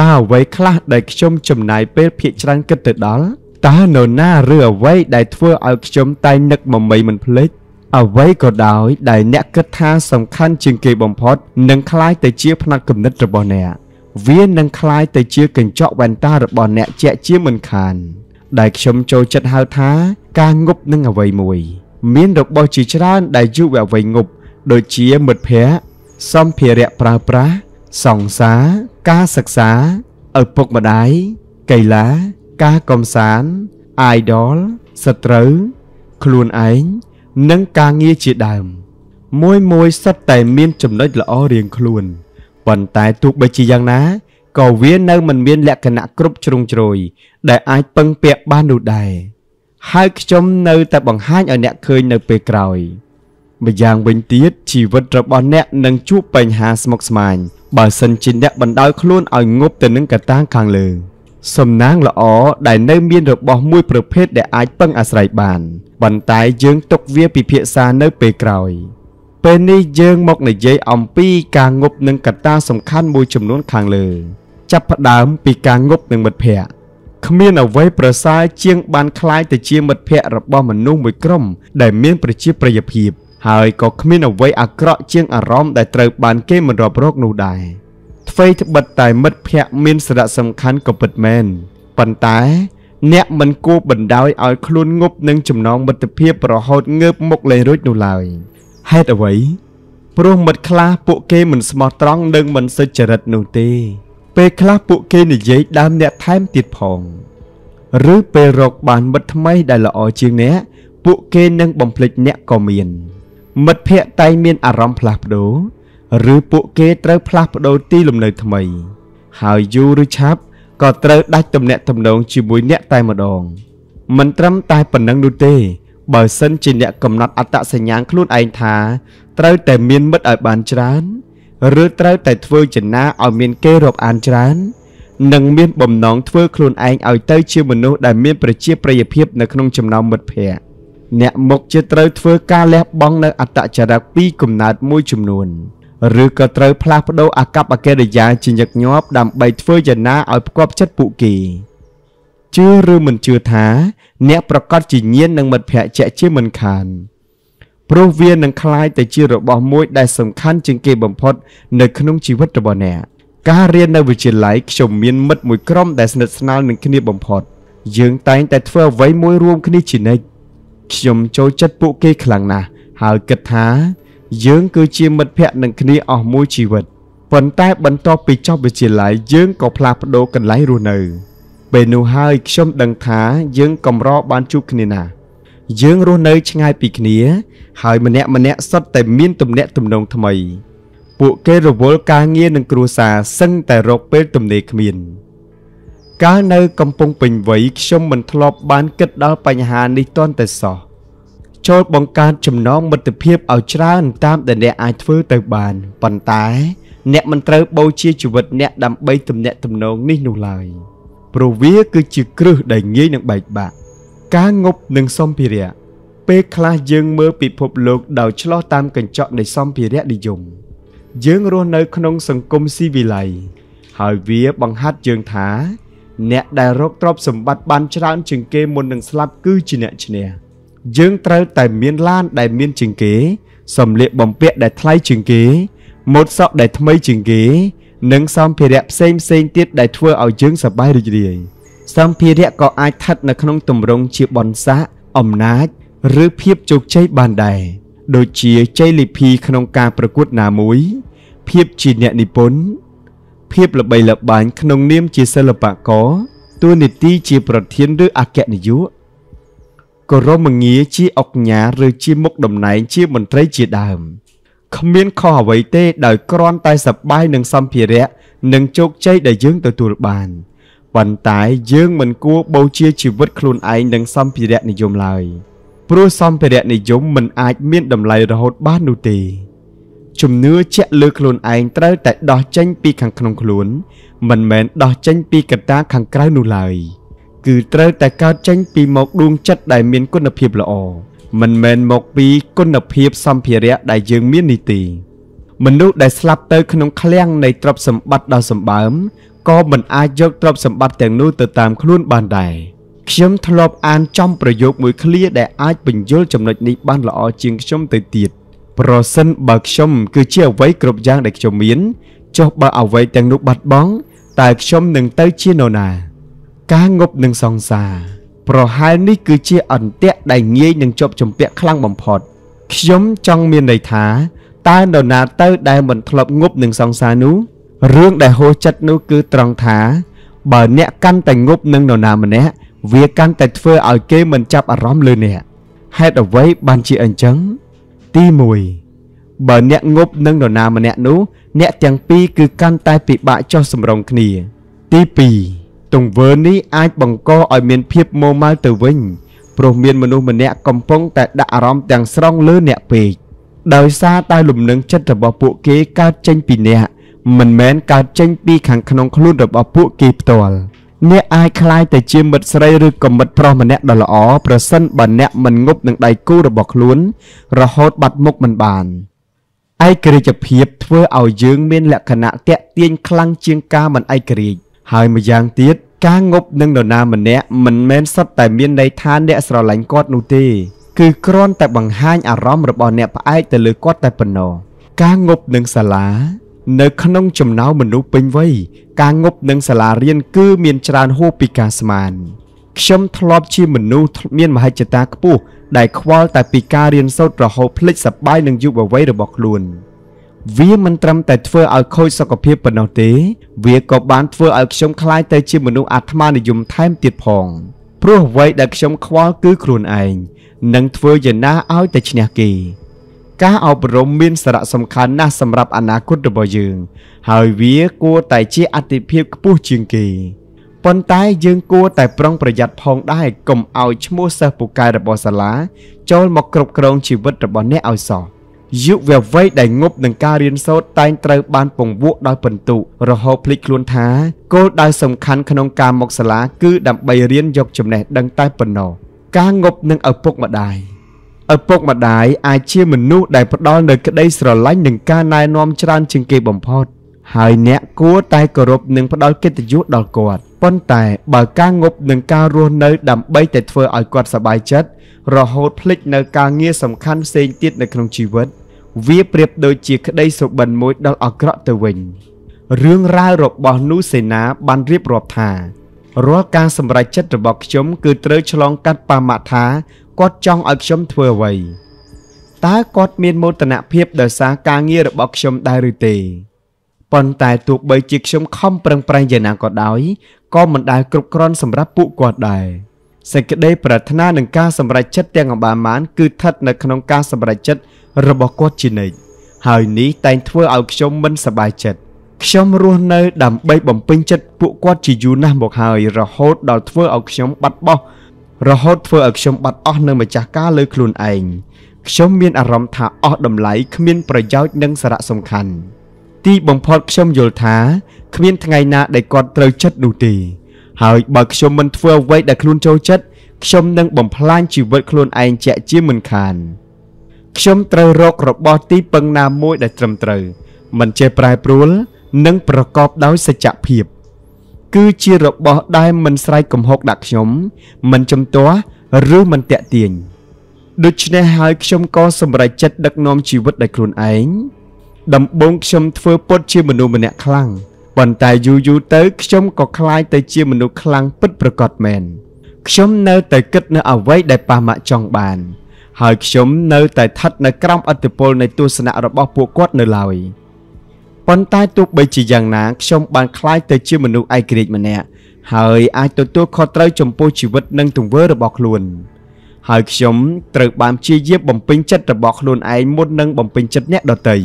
តើអ្វីខ្លះដែលខ្ញុំចំណាយពេលភាកច្រើនគិតទៅដល់តើនរណាឬអ្វីដែលធ្វើឲ្យខ្ញុំតែងនឹកមមីមិនភ្លេច អ្វីក៏ដោយដែលអ្នកគិតថាសំខាន់ជាងគេបំផុតនឹងคล้ายទៅជាផ្នែកគំនិតរបស់អ្នកវានឹងคล้ายទៅជាកញ្ចក់វ៉ែនតារបស់អ្នកជាក់ជាមិនខានដែលខ្ញុំចូលចិត្តហៅថាការងប់នឹងអ្វីមួយ មានរបស់ជាច្រើនដែលយុវវ័យងប់ដូចជាមិត្តភ័ក្តិសម្ភារៈប្រើប្រាស់សង្សារការសិក្សាឪពុកម្ដាយកីឡាការកំសាន្ត idol សត្រូវខ្លួនឯង និងការងារជាដើម មួយមួយសិតតែមានចំណុចល្អរៀងខ្លួនប៉ុន្តែទោះបីជាយ៉ាងណាក៏វានៅមិនមានលក្ខណៈគ្រប់ជ្រុងជ្រោយដែលអាចពឹងពាក់បាននោះដែរហើយខ្ញុំនៅតែបង្ហាញឲ្យអ្នកឃើញនៅពេលក្រោយម្យ៉ាងវិញទៀតជីវិតរបស់អ្នកនឹងជួបបញ្ហាស្មុគស្មាញបើសិនជាអ្នកបណ្ដោយខ្លួនឲ្យងប់ទៅនឹងកត្តាខាងលើ សំណាងល្អដែលនៅមានរបស់មួយប្រភេទដែលអាចពឹងអាស្រ័យបានប៉ុន្តែយើងទុកវាពិភាក្សានៅពេលក្រោយពេលនេះយើងមកនិយាយអំពីការងប់នឹងកត្តាសំខាន់មួយចំនួនខាងលើចាប់ផ្ដើមពីការងប់នឹងមិត្តភ័ក្តិគ្មានអ្វីប្រសើរជាងបានคล้ายទៅជាមិត្តភ័ក្តិរបស់មនុស្សមួយក្រុមដែលមានប្រជាប្រិយភាពហើយក៏គ្មានអ្វីអាក្រក់ជាងអារម្មណ៍ដែលត្រូវបានគេមិនរាប់រកនោះដែរអ្ វីត្បិតតែមិត្តភ័ក្តិមានសារៈសំខាន់ក៏ពិតមែនប៉ុន្តែអ្នកមិនគួរបណ្ដោយឲ្យខ្លួនងប់នឹងចំណងមិត្តភាពរហូតងើបមុខលែងរួចនោះឡើយហេតុអ្វីព្រោះមិត្តខ្លះពួកគេមិនស្មោះត្រង់និងមិនសុចរិតនោះទេ ពេលខ្លះពួកគេនិយាយដើមអ្នកថែមទៀតផងឬពេលរកបានមិត្តថ្មីដែលល្អជាងអ្នកពួកគេនឹងបំភ្លេចអ្នកក៏មាន មិត្តភ័ក្តិតែងមានអារម្មណ៍ផ្លាស់ប្ដូរ ឬពួកគេត្រូវផ្លាស់ប្ដូរទីលំនៅថ្មី ហើយយូរឬឆាប់ក៏ត្រូវដាច់ទំនាក់ទំនងជាមួយអ្នកតែម្ដង មិនត្រឹមតែប៉ុណ្ណឹងនោះទេបើសិនជាអ្នកកំណត់អត្តសញ្ញាណខ្លួនឯងថាត្រូវតែមានមិត្តឲ្យបានច្រើនឬត្រូវតែធ្វើចំណាឲ្យមានគេរាប់អានច្រើននិងមានបំណងធ្វើខ្លួនឯងឲ្យទៅជាមនុស្សដែលមានប្រជាប្រិយភាពនៅក្នុងចំណោមមិត្តភ័ក្តិអ្នកមុខជាត្រូវធ្វើការលះបង់នៅអត្តចរិតពីកំណើតមួយចំនួន ឬក៏ត្រូវផ្លាស់ប្ដូរអាកប្បកិរិយាជាញឹកញាប់ដើម្បីធ្វើយ៉ាងណាឲ្យផ្គប់ចិត្តពួកគេជឿឬមិនជឿថា អ្នកប្រកាសជាញៀននឹងមិត្តភ័ក្តិជាក់ជាមិនខានព្រោះវានឹងคล้ายទៅជារបស់មួយដែលសំខាន់ជាងគេបំផុតនៅក្នុងជីវិតរបស់អ្នកការរៀននៅវិទ្យាល័យខ្ញុំមានមិត្តមួយក្រុមដែលស្និទ្ធស្នាលនឹងគ្នាបំផុត យើងតែងតែធ្វើអ្វីមួយរួមគ្នាជានិច្ចខ្ញុំចូលចិត្តពួកគេខ្លាំងណាស់ហើយគិតថា យើងគឺជាមិត្តភក្តិនឹងគ្នាអស់មួយជីវិតប៉ុន្តែបន្ទាប់ពីចប់វិទ្យាល័យយើងក៏ផ្លាស់ប្ដូរកន្លែងរស់នៅពេលនោះហើយខ្ញុំដឹងថាយើងកម្របានជួបគ្នាណាយើងរស់នៅឆ្ងាយពីគ្នា ហើយម្នាក់ម្នាក់សុទ្ធតែមានទំនាក់ទំនងថ្មី ពួកគេរវល់ការងារនឹងគ្រួសារសឹងតែរកពេលទំនេរគ្មានកាលនៅកំពុងពេញវ័យខ្ញុំមិនធ្លាប់បានគិតដល់បញ្ហានេះទាន់តែសោះ ចូលបង្កើតចំណងមិត្តភាពឲ្យច្រើនតាមដែលអ្នកអាចធ្វើទៅបានប៉ុន្តែអ្នកមិនត្រូវបូជាជីវិតអ្នកដើម្បីទំនាក់ទំនងនេះនោះឡើយព្រោះវាគឺជាគ្រឹះដែលងាយនឹងបែកបាក់ការងប់នឹងសម្ភារៈពេលខ្លះយើងមើលពិភពលោកដោយឆ្លោះតាមកញ្ចក់នៃសម្ភារៈនិយមយើងរស់នៅក្នុងសង្គមស៊ីវិល័យហើយវាបង្ហាត់យើងថា អ្នកដែលរកទ្រព្យសម្បត្តិបានច្រើនជាងគេមុននឹងស្លាប់គឺជាអ្នកឈ្នះ យើងត្រូវតែមានឡានដែលមានជាងគេសម្លៀកបំពាក់ដែលថ្លៃជាងគេម៉ូតសក់ដែលថ្មីជាងគេ និងសម្ភារៈផ្សេងផ្សេងទៀតដែលធ្វើឲ្យយើងសប្បាយរីករាយសម្ភារៈក៏អាចស្ថិតនៅក្នុងទម្រង់ជាបនស័កអំណាច ឬភាពជោគជ័យបានដែរដូចជាជ័យលាភីក្នុងការប្រកួតណាមួយ ភាពជាអ្នកនិពន្ធភាពល្បីល្បាញក្នុងនាមជាសិល្បករតួនាទីជាប្រធានឬអគ្គនាយក ក៏រមងាជាអុកញ៉ាឬជាមុខតំណែងជាមន្ត្រីជាដើមគ្មានខុសអ្វីទេដោយគ្រាន់តែសប្បាយនឹងសម្ភារៈនិងជោគជ័យដែលយើងទទួលបានប៉ុន្តែយើងមិនគួរបូជាជីវិតខ្លួនឯងនឹងសម្ភារៈនិយមឡើយព្រោះសម្ភារៈនិយមមិនអាចមានតម្លៃរហូតបាននោះទេជំនឿជាក់លើខ្លួនឯងត្រូវតែដោះចេញពីខាងក្នុងខ្លួន មិនមែនដោះចេញពីកត្តាខាងក្រៅនោះឡើយ គឺត្រូវតែកើតចេញពីមកដួងចិត្តដែលមានគុណភាពល្អមិនមែនមកពីគុណភាពសម្ភារៈដែលយើងមាននេះទេមនុស្សដែលស្លាប់ទៅក្នុងឃ្លាំងនៃទ្រព្យសម្បត្តិដ៏សម្បើមក៏មិនអាចយកទ្រព្យសម្បត្តិទាំងនោះទៅតាមខ្លួនបានដែរខ្ញុំធ្លាប់អានចំប្រយោគមួយឃ្លាដែលអាចបញ្យល់ចំណុចនេះបានល្អជាងខ្ញុំទៅទៀតប្រសិនបើខ្ញុំគឺជាអ្វីគ្រប់យ៉ាងដែលខ្ញុំមានចុះបើអ្វីទាំងនោះបាត់បង់តើខ្ញុំនឹងទៅជានរណា ការងប់នឹងសង្សារប្រហែលនេះគឺជាអន្ទាក់ដែលងាយនឹងជាប់ជំពាក់ខ្លាំងបំផុតខ្ញុំចង់មានន័យថាតើនរណាទៅដែលមិនធ្លាប់ងប់នឹងសង្សារនោះរឿងដែលហួសចិត្តនោះគឺត្រង់ថា បើអ្នកកាន់តែងប់នឹងនរណាម្នាក់វាកាន់តែធ្វើឲ្យគេមិនចាប់អារម្មណ៍លើអ្នកហេតុអ្វីបានជាអញ្ចឹងទី1បើអ្នកងប់នឹងនរណាម្នាក់នោះ អ្នកទាំងពីរគឺកាន់តែពិបាកចោះសម្រងគ្នា ទី2 ទង្វើនេះអាចបង្កឲ្យមានភាពមួម៉ៅទៅវិញព្រោះមានមនុស្សម្នាក់កំពុងតែដាក់អារម្មណ៍ទាំងស្រុងលើអ្នកពេកដោយសារតែលំនឹងចិត្តរបស់ពួកគេកើតចេញពីអ្នកមិនមែនកើតចេញពីខាងក្នុងខ្លួនរបស់ពួកគេផ្ទាល់អ្នកអាចคล้ายទៅជាមិត្តស្រីឬក៏មិត្តប្រុសម្នាក់ដ៏ល្អប្រសិនបើអ្នកមិនងប់នឹងដៃគូរបស់ខ្លួន រហូតបាត់មុខមិនបានឯករាជ្យភាពធ្វើឲ្យយើងមានលក្ខណៈតាក់ទាញខ្លាំងជាងការមិនឯករាជ្យ ហើយម្យ៉ាងទៀតការងប់នឹងនរណាម្នាក់មិនមែនសុទ្ធតែមានន័យថាអ្នកស្រឡាញ់គាត់នោះទេគឺគ្រាន់តែបង្ហាញអារម្មណ៍របស់អ្នកផ្អែកទៅលើគាត់តែប៉ុណ្ណោះការងប់នឹងសាលានៅក្នុងចំណោមមនុស្សពេញវ័យការងប់នឹងសាលារៀនគឺមានច្រើនហួសពីការស្មានខ្ញុំធ្លាប់ជាមនុស្សមានមហិច្ឆតាខ្ពស់ដែលខ្វល់តែពីការរៀនសូត្ររហូតភ្លេចសប្បាយនឹងយុវវ័យរបស់ខ្លួន វាមិនត្រឹមតែធ្វើឲ្យខូចសុខភាពប៉ុណ្ណោះទេ វាក៏បានធ្វើឲ្យខ្ញុំคล้ายទៅជាមនុស្សអាត្មានិយមថែមទៀតផងព្រោះអ្វីដែលខ្ញុំខ្វល់គឺខ្លួនឯងនឹងធ្វើយ៉ាងណាឲ្យតែឈ្នះគេការអប់រំមានសារៈសំខាន់ណាស់សម្រាប់អនាគតរបស់យើង ហើយវាគួរតែជាអតិភិបខ្ពស់ជាងគេប៉ុន្តែយើងគួរតែប្រុងប្រយ័ត្នផងដែរកុំឲ្យឈ្មោះសិស្សពូកែរបស់សាលាចូលមកគ្រប់គ្រងជីវិតរបស់អ្នកឲ្យសោះ យុវវ័យដែលងប់នឹងការរៀនសូត្រតែងត្រូវបានពង្វក់ដោយបន្ទុរហូតភ្លេចខ្លួនថាគោលដៅសំខាន់ក្នុងការមកសាលាគឺដើម្បីរៀនយកចំណេះដឹងតែប៉ុណ្ណោះការងប់នឹងឪពុកម្ដាយឪពុកម្ដាយអាចជាមនុស្សដែលផ្ដល់នូវក្តីស្រឡាញ់និងការណែនាំច្រើនជាងគេបំផុតហើយអ្នកគួរតែគោរពនិងផ្ដល់កិត្តិយសដល់គាត់ប៉ុន្តែបើការងប់នឹងការរស់នៅដើម្បីតែធ្វើឲ្យគាត់សប្បាយចិត្តរហូតភ្លេចនៅការងារសំខាន់ផ្សេងទៀតនៅក្នុងជីវិត វាប្រៀបដូចជាក្តីសុបិនមួយដល់អាក្រក់ទៅវិញរឿងរ៉ាវរបស់នូសេនាបានរៀបរាប់ថារាល់ការសម្រេចចិត្តរបស់ខ្ញុំគឺត្រូវឆ្លងកាត់បមថាគាត់ចង់ឲ្យខ្ញុំធ្វើអ្វីតើគាត់មានមោទនភាពដោយសារការងាររបស់ខ្ញុំដែរឬទេប៉ុន្តែទោះបីជាខ្ញុំខំប្រឹងប្រែងយ៉ាងណាក៏ដោយក៏មិនដែលគ្រប់គ្រាន់សម្រាប់ពួកគាត់ដែរ សេចក្តីប្រាថ្នានឹងការសម្រេចចិត្តទាំងអបាលមានគឺស្ថិតនៅក្នុងការសម្រេចចិត្តរបស់គាត់ជានិច្ចហើយនេះតែងធ្វើឲ្យខ្ញុំមិនសប្បាយចិត្តខ្ញុំរស់នៅដើម្បីបំពេញចិត្តពួកគាត់ជាយូរណាស់មកហើយរហូតដល់ធ្វើឲ្យខ្ញុំបាត់បោះរហូតធ្វើឲ្យខ្ញុំបាត់អស់នៅម្ចាស់ការលើខ្លួនឯងខ្ញុំមានអារម្មណ៍ថាអស់តម្លៃគ្មានប្រយោជន៍និងសារៈសំខាន់ទីបំផុតខ្ញុំយល់ថាគ្មានថ្ងៃណាដែលគាត់ត្រូវចិត្តនោះទេ ហើយបើខ្ញុំមិនធ្វើអ្វីដែលខ្លួនចូលចិត្តខ្ញុំនឹងបំផ្លាញជីវិតខ្លួនឯងជាក់ជាមិនខានខ្ញុំត្រូវរករបស់ទីពឹងណាមួយដែលត្រឹមត្រូវមិនចេះប្រែប្រួល និងប្រកបដោយសច្ចភាព គឺជារបស់ដែលមិនស្រែកកំហុកដាក់ខ្ញុំ មិនចំទាស់ឬមិនតាក់ទាញដូច្នេះហើយខ្ញុំក៏សម្រេចចិត្តដឹកនាំជីវិតដោយខ្លួនឯងដំបូងខ្ញុំធ្វើពុតជាមនុស្សម្នាក់ខ្លាំង ប៉ុន្តែយូរយូរទៅខ្ញុំក៏คล้ายទៅជាមនុស្សខ្លាំងពិតប្រាកដមែនខ្ញុំនៅតែគិតនៅអ្វីដែលប៉ះម៉ាក់ចង់បាន ហើយខ្ញុំនៅតែស្ថិតនៅក្រោមអធិបុលនៃទស្សនៈរបស់ពួកគាត់នៅឡើយ។ប៉ុន្តែទោះបីជាយ៉ាងណាខ្ញុំបានខ្លាយទៅជាមនុស្សឯករាជ្យម្នាក់ហើយអាចទទួលខុសត្រូវចំពោះជីវិតនិងទង្វើរបស់ខ្លួនហើយខ្ញុំត្រូវបានព្យាយាមបំពេញចិត្តរបស់ខ្លួនឯងមុននឹងបំពេញចិត្តអ្នកដទៃ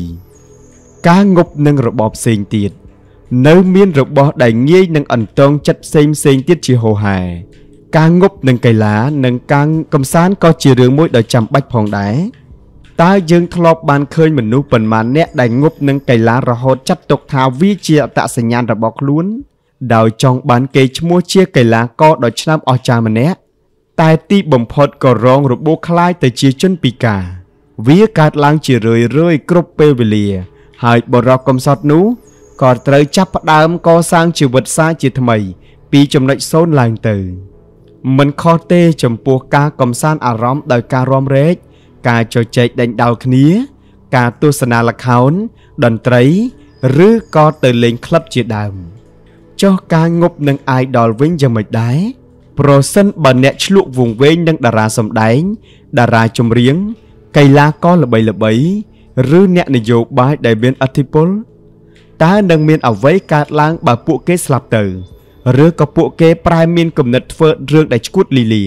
ការងប់នឹងរបបផ្សេងទៀត នៅមានរបស់ដែលងាយនឹងអន្ទងចិត្តផ្សេងផ្សេងទៀតជាហោហែការងប់នឹងកីឡានិងការកំសាន្តក៏ជារឿងមួយដ៏ចាំបាច់ផងដែរតើយើងធ្លាប់បានឃើញមនុស្សប៉ុន្មានអ្នកដែលងប់នឹងកីឡារហូតចាត់ទុកថាវាជាអត្តសញ្ញាណរបស់ខ្លួន ដោយចង់បានគេឈ្មោះជាកីឡាករដ៏ឆ្នើមអស្ចារ្យម្នាក់តែទីបំផុតក៏រងរបួសក្លាយទៅជាជនពិការវាកើតឡើងជារឿយៗគ្រប់ពេលវេលា ហើយបរិបកំសត់នោះ ក៏ត្រូវចាប់ផ្ដើមកសាងជីវិតសាជាថ្មី ពីចំណុចសូន្យឡើងទៅ មិនខុសទេចំពោះការកំសាន្តអារម្មណ៍ដោយការរាំរែកការជជែកដេញដោលគ្នា ការទស្សនាល្ខោនតន្ត្រី ឬក៏ទៅលេងក្លឹបជាដើមចុះការងប់នឹងអាយដលវិញយ៉ាងម៉េចដែរប្រសិនបើអ្នកឆ្លក់វង្វេងនឹងតារាសម្ដែងតារាចម្រៀងកីឡាករល្បីៗឬអ្នកនយោបាយដែលមានអធិបុល តើនឹងមានអ្វីកើតឡើងបើពួកគេស្លាប់ទៅឬក៏ពួកគេប្រែមានគំនិតធ្វើរឿងដែលឈួតលីលា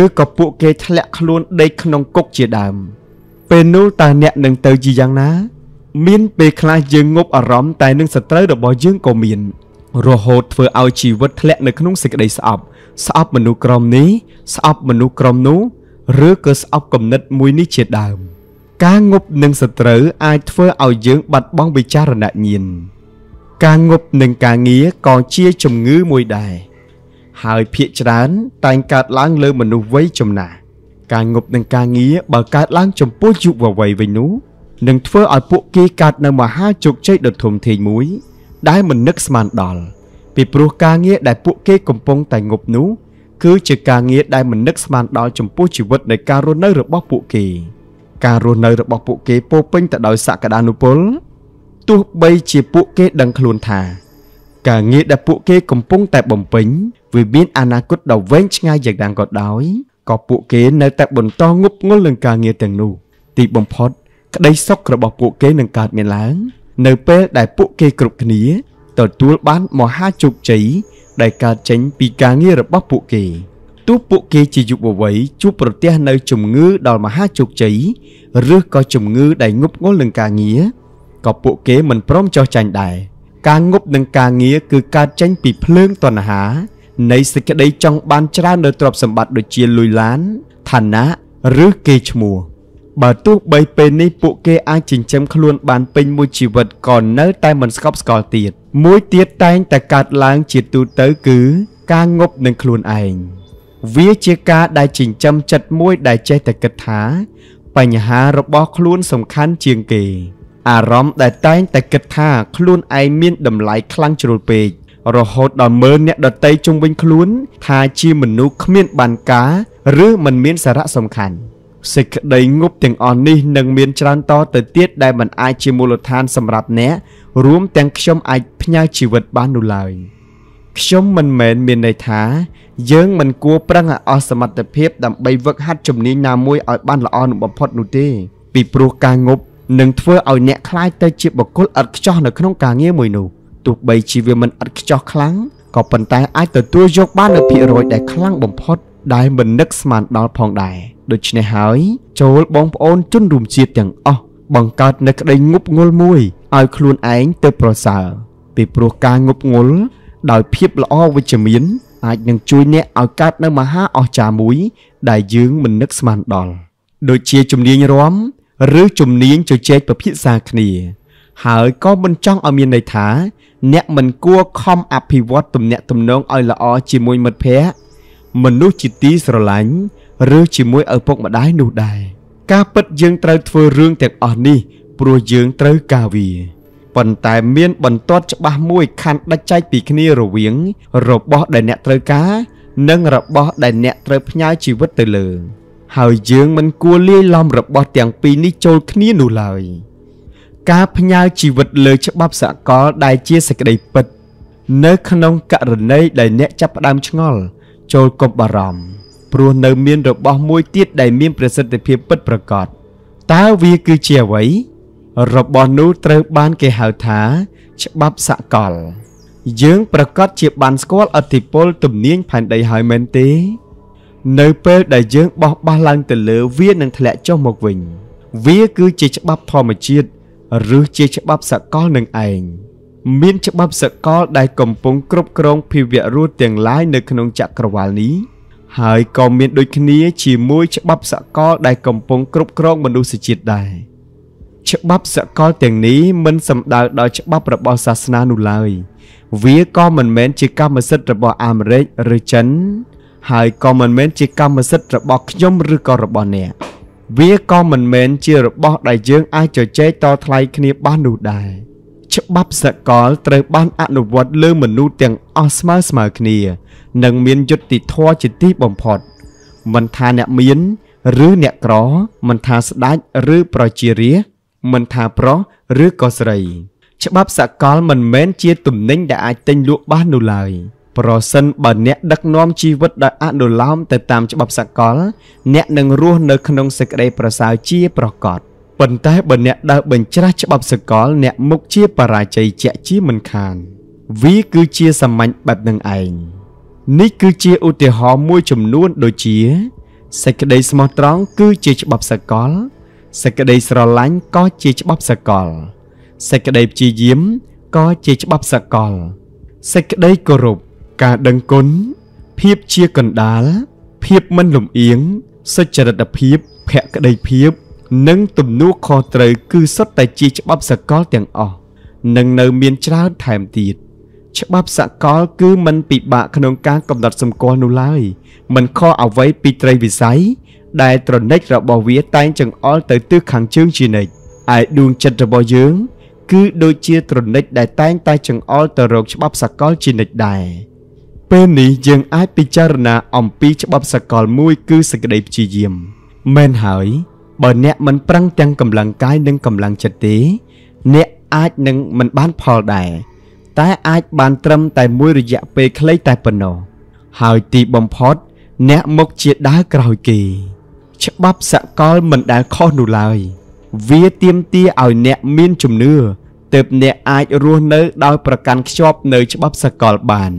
ឬក៏ពួកគេធ្លាក់ខ្លួនដេកក្នុងគុកជាដើម ពេលនោះតើអ្នកនឹងទៅជាយ៉ាងណា មានពេលខ្លះយើងងប់អារម្មណ៍តែនឹងសត្រូវរបស់យើងក៏មាន រហូតធ្វើឲ្យជីវិតធ្លាក់នៅក្នុងសេចក្តីស្អប់ស្អប់មនុស្សក្រុមនេះស្អប់មនុស្សក្រុមនោះឬក៏ស្អប់គំនិតមួយនេះជាដើម ការងប់នឹងសត្រូវអាចធ្វើឲ្យយើងបាត់បង់វិចារណញ្ញាណការងប់នឹងការងារក៏ជាជំងឺមួយដែរហើយភាកច្រើនតែងកើតឡើងលើមនុស្សវ័យចំណាស់ការងប់នឹងការងារបើកើតឡើងចំពោះយុវវ័យវិញនោះនឹងធ្វើឲ្យពួកគេកើតនៅមហាជោគជ័យដ៏ធំធេងមួយ ដែលមិននឹកស្មានដល់ពីព្រោះការងារដែលពួកគេកំពុងតែងប់នោះគឺជាការងារដែលមិននឹកស្មានដល់ចំពោះជីវិតនៃការរស់នៅរបស់ពួកគេ ការរស់នៅរបស់ពួកគេពោពេញទៅដោយសក្តានុពលទោះបីជាពួកគេដឹងខ្លួនថា ការងារដែលពួកគេកំពុងតែបំពេញវាមានអនាគតដ៏វែងឆ្ងាយយ៉ាងណាក៏ដោយក៏ពួកគេនៅតែបន្តងប់ងល់នឹងការងារទាំងនោះទីបំផុត ក្តីសុខរបស់ពួកគេនឹងកើតមានឡើង នៅពេលដែលពួកគេគ្រប់គ្នាទទួលបានមហាជោគជ័យដែលកើតចេញពីការងាររបស់ពួកគេ ទោះពួកគេជាយុវវ័យជួបប្រទះនៅជំងឺដល់មហាជោគជ័យឬក៏ជំងឺដែលងប់ងល់នឹងការងារក៏ពួកគេមិនព្រមចោះចាញ់ដែរការងប់នឹងការងារគឺកើតចេញពីភ្លើងតណ្ហា នៃសេចក្តីចង់បានច្រើននៅទ្រព្យសម្បត្តិដូចជាលុយឡានឋានៈឬគេឈ្មោះបើទោះបីពេលនេះពួកគេអាចចិញ្ចឹមខ្លួនបានពេញមួយជីវិតក៏នៅតែមិនស្កប់ស្កល់ទៀតមួយទៀតតែងតែកើតឡើងជាទូទៅគឺ ការងប់នឹងខ្លួនឯង វាជាការដែលចិញ្ចឹមចិត្តមួយដែលចេះតែគិតថា បញ្ហារបស់ខ្លួនសំខាន់ជាងគេ អារម្មណ៍ដែលតែងតែគិតថាខ្លួនឯងមានតម្លៃខ្លាំងជ្រុលពេករហូតដល់មើលអ្នកដតីជុំវិញខ្លួន ថាជាមនុស្សគ្មានបានការឬមិនមានសារៈសំខាន់សេចក្តីងប់ទាំងអស់នេះនឹងមានច្រើនតទៅទៀតដែលមិនអាចជាមូលដ្ឋានសម្រាប់អ្នករួមទាំងខ្ញុំអាចផ្ញើជីវិតបាននោះឡើយ ខ្ញុំមិនមែនមានន័យថាយើងមិនគួរប្រឹងឲ្យអស់សមត្ថភាពដើម្បីវឹកហាត់ជំនាញណាមួយឲ្យបានល្អនឹងបំផុតនោះទេ ពីព្រោះការងប់នឹងធ្វើឲ្យអ្នកខ្លាចទៅជាបុគ្គលឥតខ្ចោះនៅក្នុងការងារមួយនោះទោះបីជាវាមិនឥតខ្ចោះខ្លាំងក៏ប៉ុន្តែអាចទទួលយកបាននូវភាគរយដែលខ្លាំងបំផុត ដែលមិននឹកស្មានដល់ផងដែរដូច្នេះហើយចូលបងប្អូនជនរួមជាតិទាំងអស់បង្កើតនូវក្តីងប់ងល់មួយឲ្យខ្លួនឯងទៅប្រសើរពីព្រោះការងប់ងល់ ដោយភាពល្អវិជ្ជមាន អាចនឹងជួយអ្នកឲ្យកើតនៅមហាអស្ចារ្យមួយ ដែលយើងមិននឹកស្មានដល់ដូចជាជំនាញរាំឬជំនាញជជែកពិភាក្សាគ្នា ហើយក៏មិនចង់ឲ្យមានន័យថា អ្នកមិនគួរខំអភិវឌ្ឍទំនាក់ទំនងឲ្យល្អជាមួយមិត្តភ័ក្តិមនុស្សជាទីស្រឡាញ់ឬជាមួយឪពុកម្ដាយនោះដែរការពិតយើងត្រូវធ្វើរឿងទាំងអស់នេះព្រោះយើងត្រូវការវា ប៉ុន្តែមានបន្ទាត់ច្បាស់មួយខណ្ឌដាច់ចែកពីគ្នារវាង របស់ដែលអ្នកត្រូវការ និងរបស់ដែលអ្នកត្រូវផ្ញើជីវិតទៅលើ ហើយយើងមិនគួរលាយឡំរបស់ទាំងពីរនេះចូលគ្នានោះឡើយការផ្ញើជីវិតលើច្បាប់សកលដែលជាសេចក្តីពិត នៅក្នុងករណីដែលអ្នកចាប់ផ្ដើមឆ្ងល់ចូលកុំបារម្ភព្រោះនៅមានរបស់មួយទៀតដែលមានប្រសិទ្ធភាពពិតប្រាកដតើវាគឺជាអ្វី របស់នោះត្រូវបានគេហៅថា ច្បាប់សកល យើងប្រកាសជាបានស្គាល់អធិពលទំនាញផែនដីហើយមែនទេ នៅពេលដែលយើងបោះបះឡើងទៅលើវានឹងធ្លាក់ចុះមកវិញ វាគឺជាច្បាប់ធម្មជាតិឬជាច្បាប់សកលនឹងឯងមានច្បាប់សកលដែលកំពុងគ្រប់គ្រងភាវៈរស់ទាំងឡាយនៅក្នុងចក្រវាលនេះហើយក៏មានដូចគ្នាជាមួយច្បាប់សកលដែលកំពុងគ្រប់គ្រងមនុស្សជាតិដែរ ច្បាប់សកលទាំងនេះមិនសំដៅដល់ច្បាប់របស់សាសនានោះឡើយ វាក៏មិនមែនជាកម្មសិទ្ធិរបស់អាមេរិកឬចិន ហើយក៏មិនមែនជាកម្មសិទ្ធិរបស់ខ្ញុំឬក៏របស់អ្នកវាក៏មិនមែនជារបស់ដែលយើងអាចជជែកតថ្លៃគ្នាបាននោះដែរច្បាប់សកលត្រូវបានអនុវត្តលើមនុស្សទាំងអស់ស្មើស្មើគ្នា និងមានយុត្តិធម៌ជាទីបំផុតមិនថាអ្នកមាន ឬអ្នកក្រមិនថាស្ដេចឬប្រជារាស្ត្រ មិនថាប្រុសឬក៏ស្រី ច្បាប់សកលមិនមែនជាទំនិញដែលអាចទិញលក់បាននោះឡើយប្រសិនបើអ្នកដឹកនាំជីវិតដោយអនុលោមទៅតាមច្បាប់សកល អ្នកនឹងរស់នៅក្នុងសេចក្តីប្រសើរជាប្រកបប៉ុន្តែបើអ្នកដើរបញ្ច្រាស់ច្បាប់សកល អ្នកមុខជាបរាជ័យជាក់ជាមិនខានវាគឺជាសាមញ្ញបែបនឹងឯងនេះគឺជាឧទាហរណ៍មួយចំនួនដូចជាសេចក្តីស្មោះត្រង់គឺជាច្បាប់សកល សេចក្តីស្រឡាញ់ក៏ជាច្បាប់សកល សេចក្តីព្យាយាមក៏ជាច្បាប់សកល សេចក្តីគោរពការដឹងគុណភាពជាកណ្ដាល ភាពមិនលំអៀងសុចរិតភាពភក្តីភាព និងទំនួលខុសត្រូវគឺសុទ្ធតែជាច្បាប់សកលទាំងអស់និងនៅមានច្រើនថែមទៀតច្បាប់សកលគឺមិនពិបាកក្នុងការកំណត់សម្គាល់នោះឡើយមិនខុសអ្វីពីត្រីវិស័យ ដែលត្រនិចរបស់វាតែងចង្អុលទៅទិសខាងជើងជានិច្ចឯដួងចិត្តរបស់យើង គឺដូចជាត្រនិចដែលតែងតែចង្អុលទៅរកច្បាប់សកលជានិច្ចដែរពេលនេះយើងអាចពិចារណាអំពីច្បាប់សកលមួយគឺសេចក្តីព្យាយាមមែនហើយបើអ្នកមិនប្រឹងទាំងកម្លាំងកាយនិងកម្លាំងចិត្តទេ អ្នកអាចនឹងមិនបានផលដែរតែអាចបានត្រឹមតែមួយរយៈពេលខ្លីតែប៉ុណ្ណោះហើយទីបំផុត អ្នកមុខជាដើរក្រោយគេ ច្បាប់សកលមិនដែលខុសនោះឡើយ វាទាមទារឲ្យអ្នកមានជំនឿទើបអ្នកអាចរស់នៅដោយប្រកាន់ខ្ជាប់នៅច្បាប់សកលបាន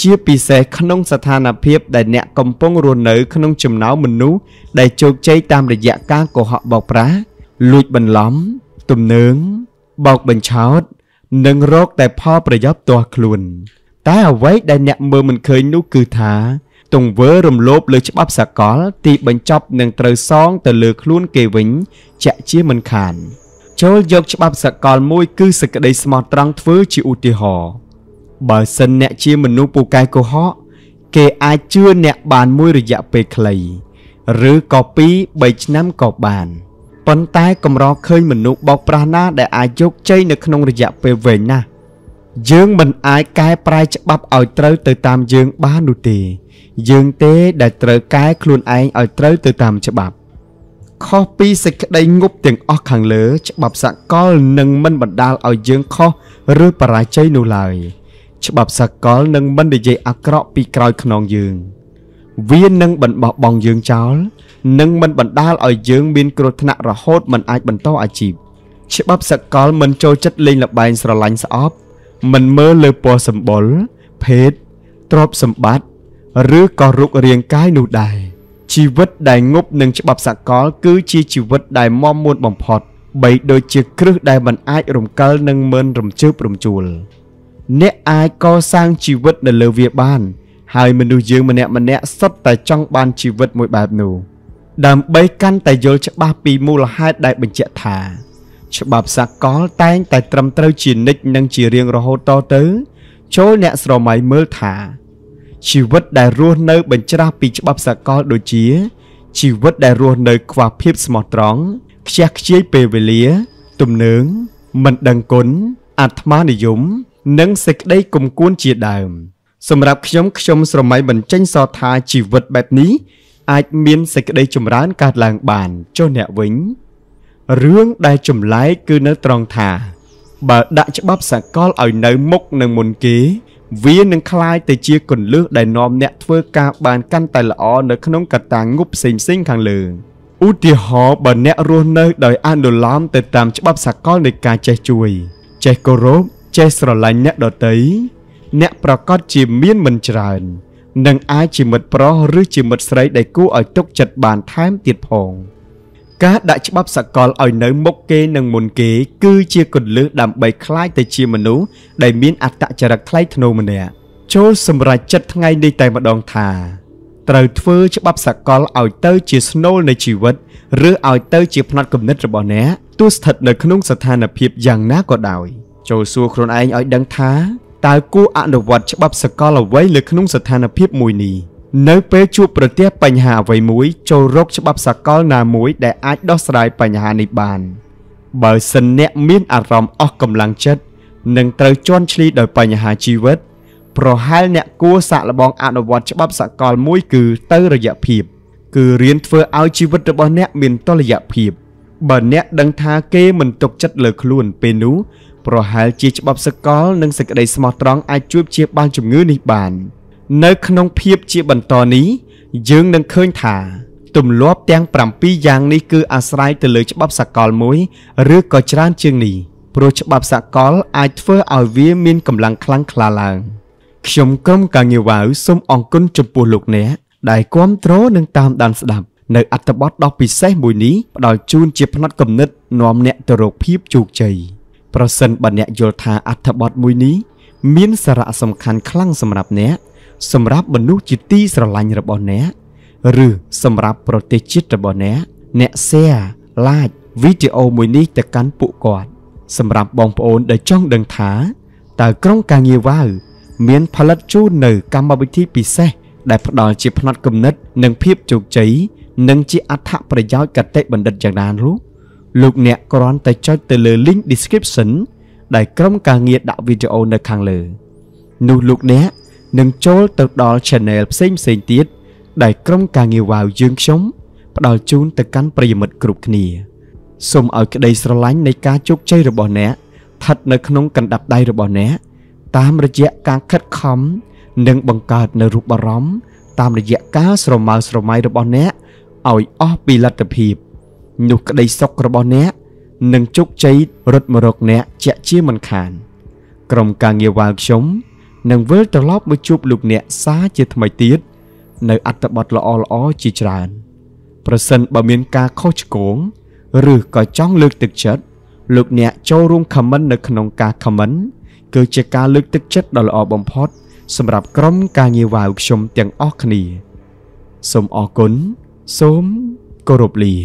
ជាពិសេសក្នុងស្ថានភាពដែលអ្នកកំពុងរស់នៅក្នុងចំណោមមនុស្សដែលជោគជ័យតាមរយៈការកុហកបោកប្រាស់លួចបន្លំ ទំនើងបោកបញ្ឆោត និងរកតែផលប្រយោជន៍ផ្ទាល់ខ្លួន តែអ្វីដែលអ្នកមើលមិនឃើញនោះគឺថា ទង្វើរំលោភលើច្បាប់សកល ទីបញ្ចប់នឹងត្រូវសងទៅលើខ្លួនគេវិញជាក់ជាមិនខានចូលយកច្បាប់សកលមួយគឺសេចក្តីស្មោះត្រង់ធ្វើជាឧទាហរណ៍បើសិនអ្នកជាមនុស្សពូកែកុហកគេអាចជឿអ្នកបានមួយរយៈពេលខ្លី ឬក៏2 3ឆ្នាំក៏បានប៉ុន្តែកម្រឃើញមនុស្សបោកប្រាស់ណាដែលអាចយកជ័យនៅក្នុងរយៈពេលវែងណាស់ យើងមិនអាចកែប្រែច្បាប់ឲ្យត្រូវទៅតាមយើងបាននោះទេ យើងទេដែលត្រូវកែខ្លួនឯងឲ្យត្រូវទៅតាមច្បាប់ខុសពីសេចក្តីងប់ទាំងអស់ខាងលើ ច្បាប់សកលនឹងមិនបណ្ដាលឲ្យយើងខុសឬបរាជ័យនោះឡើយច្បាប់សកលនឹងមិននិយាយអាក្រក់ពីក្រោយខ្នងយើង វានឹងបណ្បោះបង់យើងចោលនិងមិនបណ្ដាលឲ្យយើងមានគ្រោះថ្នាក់រហូតមិនអាចបន្តអាជីពច្បាប់សកលមិនចូលចិត្តលេងល្បែងស្រឡាញ់ស្អប់ មិនមើលលើពណ៌សម្បុរភេទទ្រព្យសម្បត្តិឬក៏រូបរាងកាយនោះដែរជីវិតដែលងប់នឹងច្បាប់សកល គឺជាជីវិតដែលមមមួនបំផុតបីដូចជាគ្រឹះដែលមិនអាចរំកិលនឹងមិនរំជើបរំជួល អ្នកអាចកសាងជីវិតនៅលើវាបាន ហើយមនុស្សយើងម្នាក់ម្នាក់សុទ្ធតែចង់បានជីវិតមួយបែបនោះ ដើម្បីកាន់តែយល់ច្បាស់ពីមូលហេតុដែលបញ្ជាក់ថា ច្បាប់សកលតែងតែត្រឹមត្រូវជានិច្ចនិងជារៀងរហូតតទៅ ចូលអ្នកស្រមៃមើលថា ជីវិតដែលរស់នៅបញ្ច្រាស់ពីច្បាប់សកលដូចជា ជីវិតដែលរស់នៅខ្វះភាពស្មោះត្រង់ខ្ជះខ្ជាយពេលវេលា ទំនើង មិនដឹងគុណអាត្មានិយម និងសេចក្តីគុំគួនជាដើម សម្រាប់ខ្ញុំខ្ញុំស្រមៃបញ្ចេញសរថាជីវិតបែបនេះអាចមានសេចក្តីចម្រើនកើតឡើងបានចុះអ្នកវិញ រឿងដែលចម្លែកគឺនៅត្រង់ថា បើដាក់ច្បាប់សកលឲ្យនៅមុខនឹងមុនគេវានឹងคล้ายទៅជាកੁੰលឹះដែលនាំអ្នកធ្វើការបានកាន់តែល្អនៅក្នុងកត្តាងប់ផ្សេងៗខាងលើឧទាហរណ៍បើអ្នករស់នៅដោយអនុលោមទៅតាមច្បាប់សកលនៃការចេះជួយ ចេះគោរពចេះស្រឡាញ់អ្នកដទៃអ្នកប្រកាសជាមានមិនច្រើន និងអាចជាមិត្តប្រុសឬជាមិត្តស្រីដែលគួរឲ្យទុកចិត្តបានថែមទៀតផង។ ការដាក់ច្បាប់សកលឲ្យនៅមុខគេនិងមុនគេ គឺជាគន្លឹះដើម្បីคล้ายទៅជាមនុស្សដែលមានអត្តចរិតថ្លៃថ្នូរម្នាក់ចូលសម្រេចចិត្តថ្ងៃនេះតែម្ដងថា ត្រូវធ្វើច្បាប់សកលឲ្យទៅជាស្នូលនៃជីវិតឬឲ្យទៅជាផ្នត់គំនិតរបស់អ្នកទោះស្ថិតនៅក្នុងស្ថានភាពយ៉ាងណាក៏ដោយចូលសួរខ្លួនឯងឲ្យដឹងថាតើគួរអនុវត្តច្បាប់សកលអ្វីលើក្នុងស្ថានភាពមួយនេះ នៅពេលជួបប្រទះបញ្ហាអ្វីមួយ ចូលរកច្បាប់សកលណាមួយដែលអាចដោះស្រាយបញ្ហានេះបាន បើសិនអ្នកមានអារម្មណ៍អស់កម្លាំងចិត្តនិងត្រូវជន់ឈ្លីដោយបញ្ហាជីវិត ប្រហែលអ្នកគួរសាកល្បងអនុវត្តច្បាប់សកលមួយគឺទៅរយៈភាពគឺរៀនធ្វើឲ្យជីវិតរបស់អ្នកមានតុល្យភាពបើអ្នកដឹងថាគេមិនទុកចិត្តលើខ្លួនពេលនោះប្រហែលជាច្បាប់សកលនិងសេចក្តីស្មោះត្រង់អាចជួយព្យាបាលជំងឺនេះបាន នៅក្នុងភាពជាបន្តនេះយើងនឹងឃើញថាទម្លាប់ទាំង7យ៉ាងនេះគឺអាស្រ័យទៅលើច្បាប់សកលមួយឬក៏ច្រើនជាងនេះព្រោះច្បាប់សកលអាចធ្វើឲ្យវាមានកម្លាំងខ្លាំងក្លាឡើងខ្ញុំក្រុមការងារវ៉ាវសូមអរគុណចំពោះលោកអ្នកដែលគ្រប់គ្រងនិងតាមដានស្ដាប់នៅអត្ថបទដ៏ពិសេសមួយនេះផ្ដល់ជូនជាផ្នែកគំនិតនាំអ្នកទៅរកភាពជោគជ័យប្រសិនបើអ្នកយល់ថាអត្ថបទមួយនេះមានសារៈសំខាន់ខ្លាំងសម្រាប់អ្នក សម្រាប់មនុស្សជាទីស្រឡាញ់របស់អ្នកឬសម្រាប់ប្រទេសជាតិរបស់អ្នកអ្នក share like វីដេអូមួយនេះទៅកាន់ពួកគាត់សម្រាប់បងប្អូនដែលចង់ដឹងថាតើក្រុមការងារវ៉ាវមានផលិតជូននៅកម្មវិធីពិសេសដែលផ្ដល់ជាផ្នែកគំនិត និងភាពជោគជ័យនិងជាអត្ថប្រយោជន៍កតេបណ្ឌិតយ៉ាងណានោះលោកអ្នកគ្រាន់តែចុចទៅលើ link description ដែលក្រុមការងារដាក់វីដេអូនៅខាងលើនោះលោកអ្នក នឹងចូលទៅដល់ channel ផ្សេងផ្សេងទៀតដែលក្រុមការងារវ៉ាវយើងខ្ញុំផ្ដល់ជូនទៅកាន់ប្រិយមិត្តគ្រប់គ្នាសូមឲ្យក្តីស្រឡាញ់នៃការជោគជ័យរបស់អ្នកស្ថិតនៅក្នុងកណ្ដាប់ដៃរបស់អ្នកតាមរយៈការខិតខំនិងបង្កើតនៅរូបអារម្មណ៍តាមរយៈការស្រមើស្រមៃរបស់អ្នកឲ្យអស់ពីលទ្ធភាពនោះក្តីសុខរបស់អ្នកនឹងជោគជ័យរត់មករកអ្នកជាក់ជាមិនខាន ក្រុមការងារវ៉ាវខ្ញុំ នឹងវិលត្រឡប់មកជួបលោកអ្នកសាជាថ្មីទៀតនៅអត្ថបទល្អល្អជាច្រើនប្រសិនបើមានការខុសឆ្គងឬក៏ចង់លើកទឹកចិត្តលោកអ្នកចូលរួម comment នៅក្នុងការ comment គឺជាការលើកទឹកចិត្តដ៏ល្អបំផុត សម្រាប់ក្រុមការងារវ៉ាវខ្ញុំទាំងអស់គ្នា សូមអរគុណសូមគោរពលា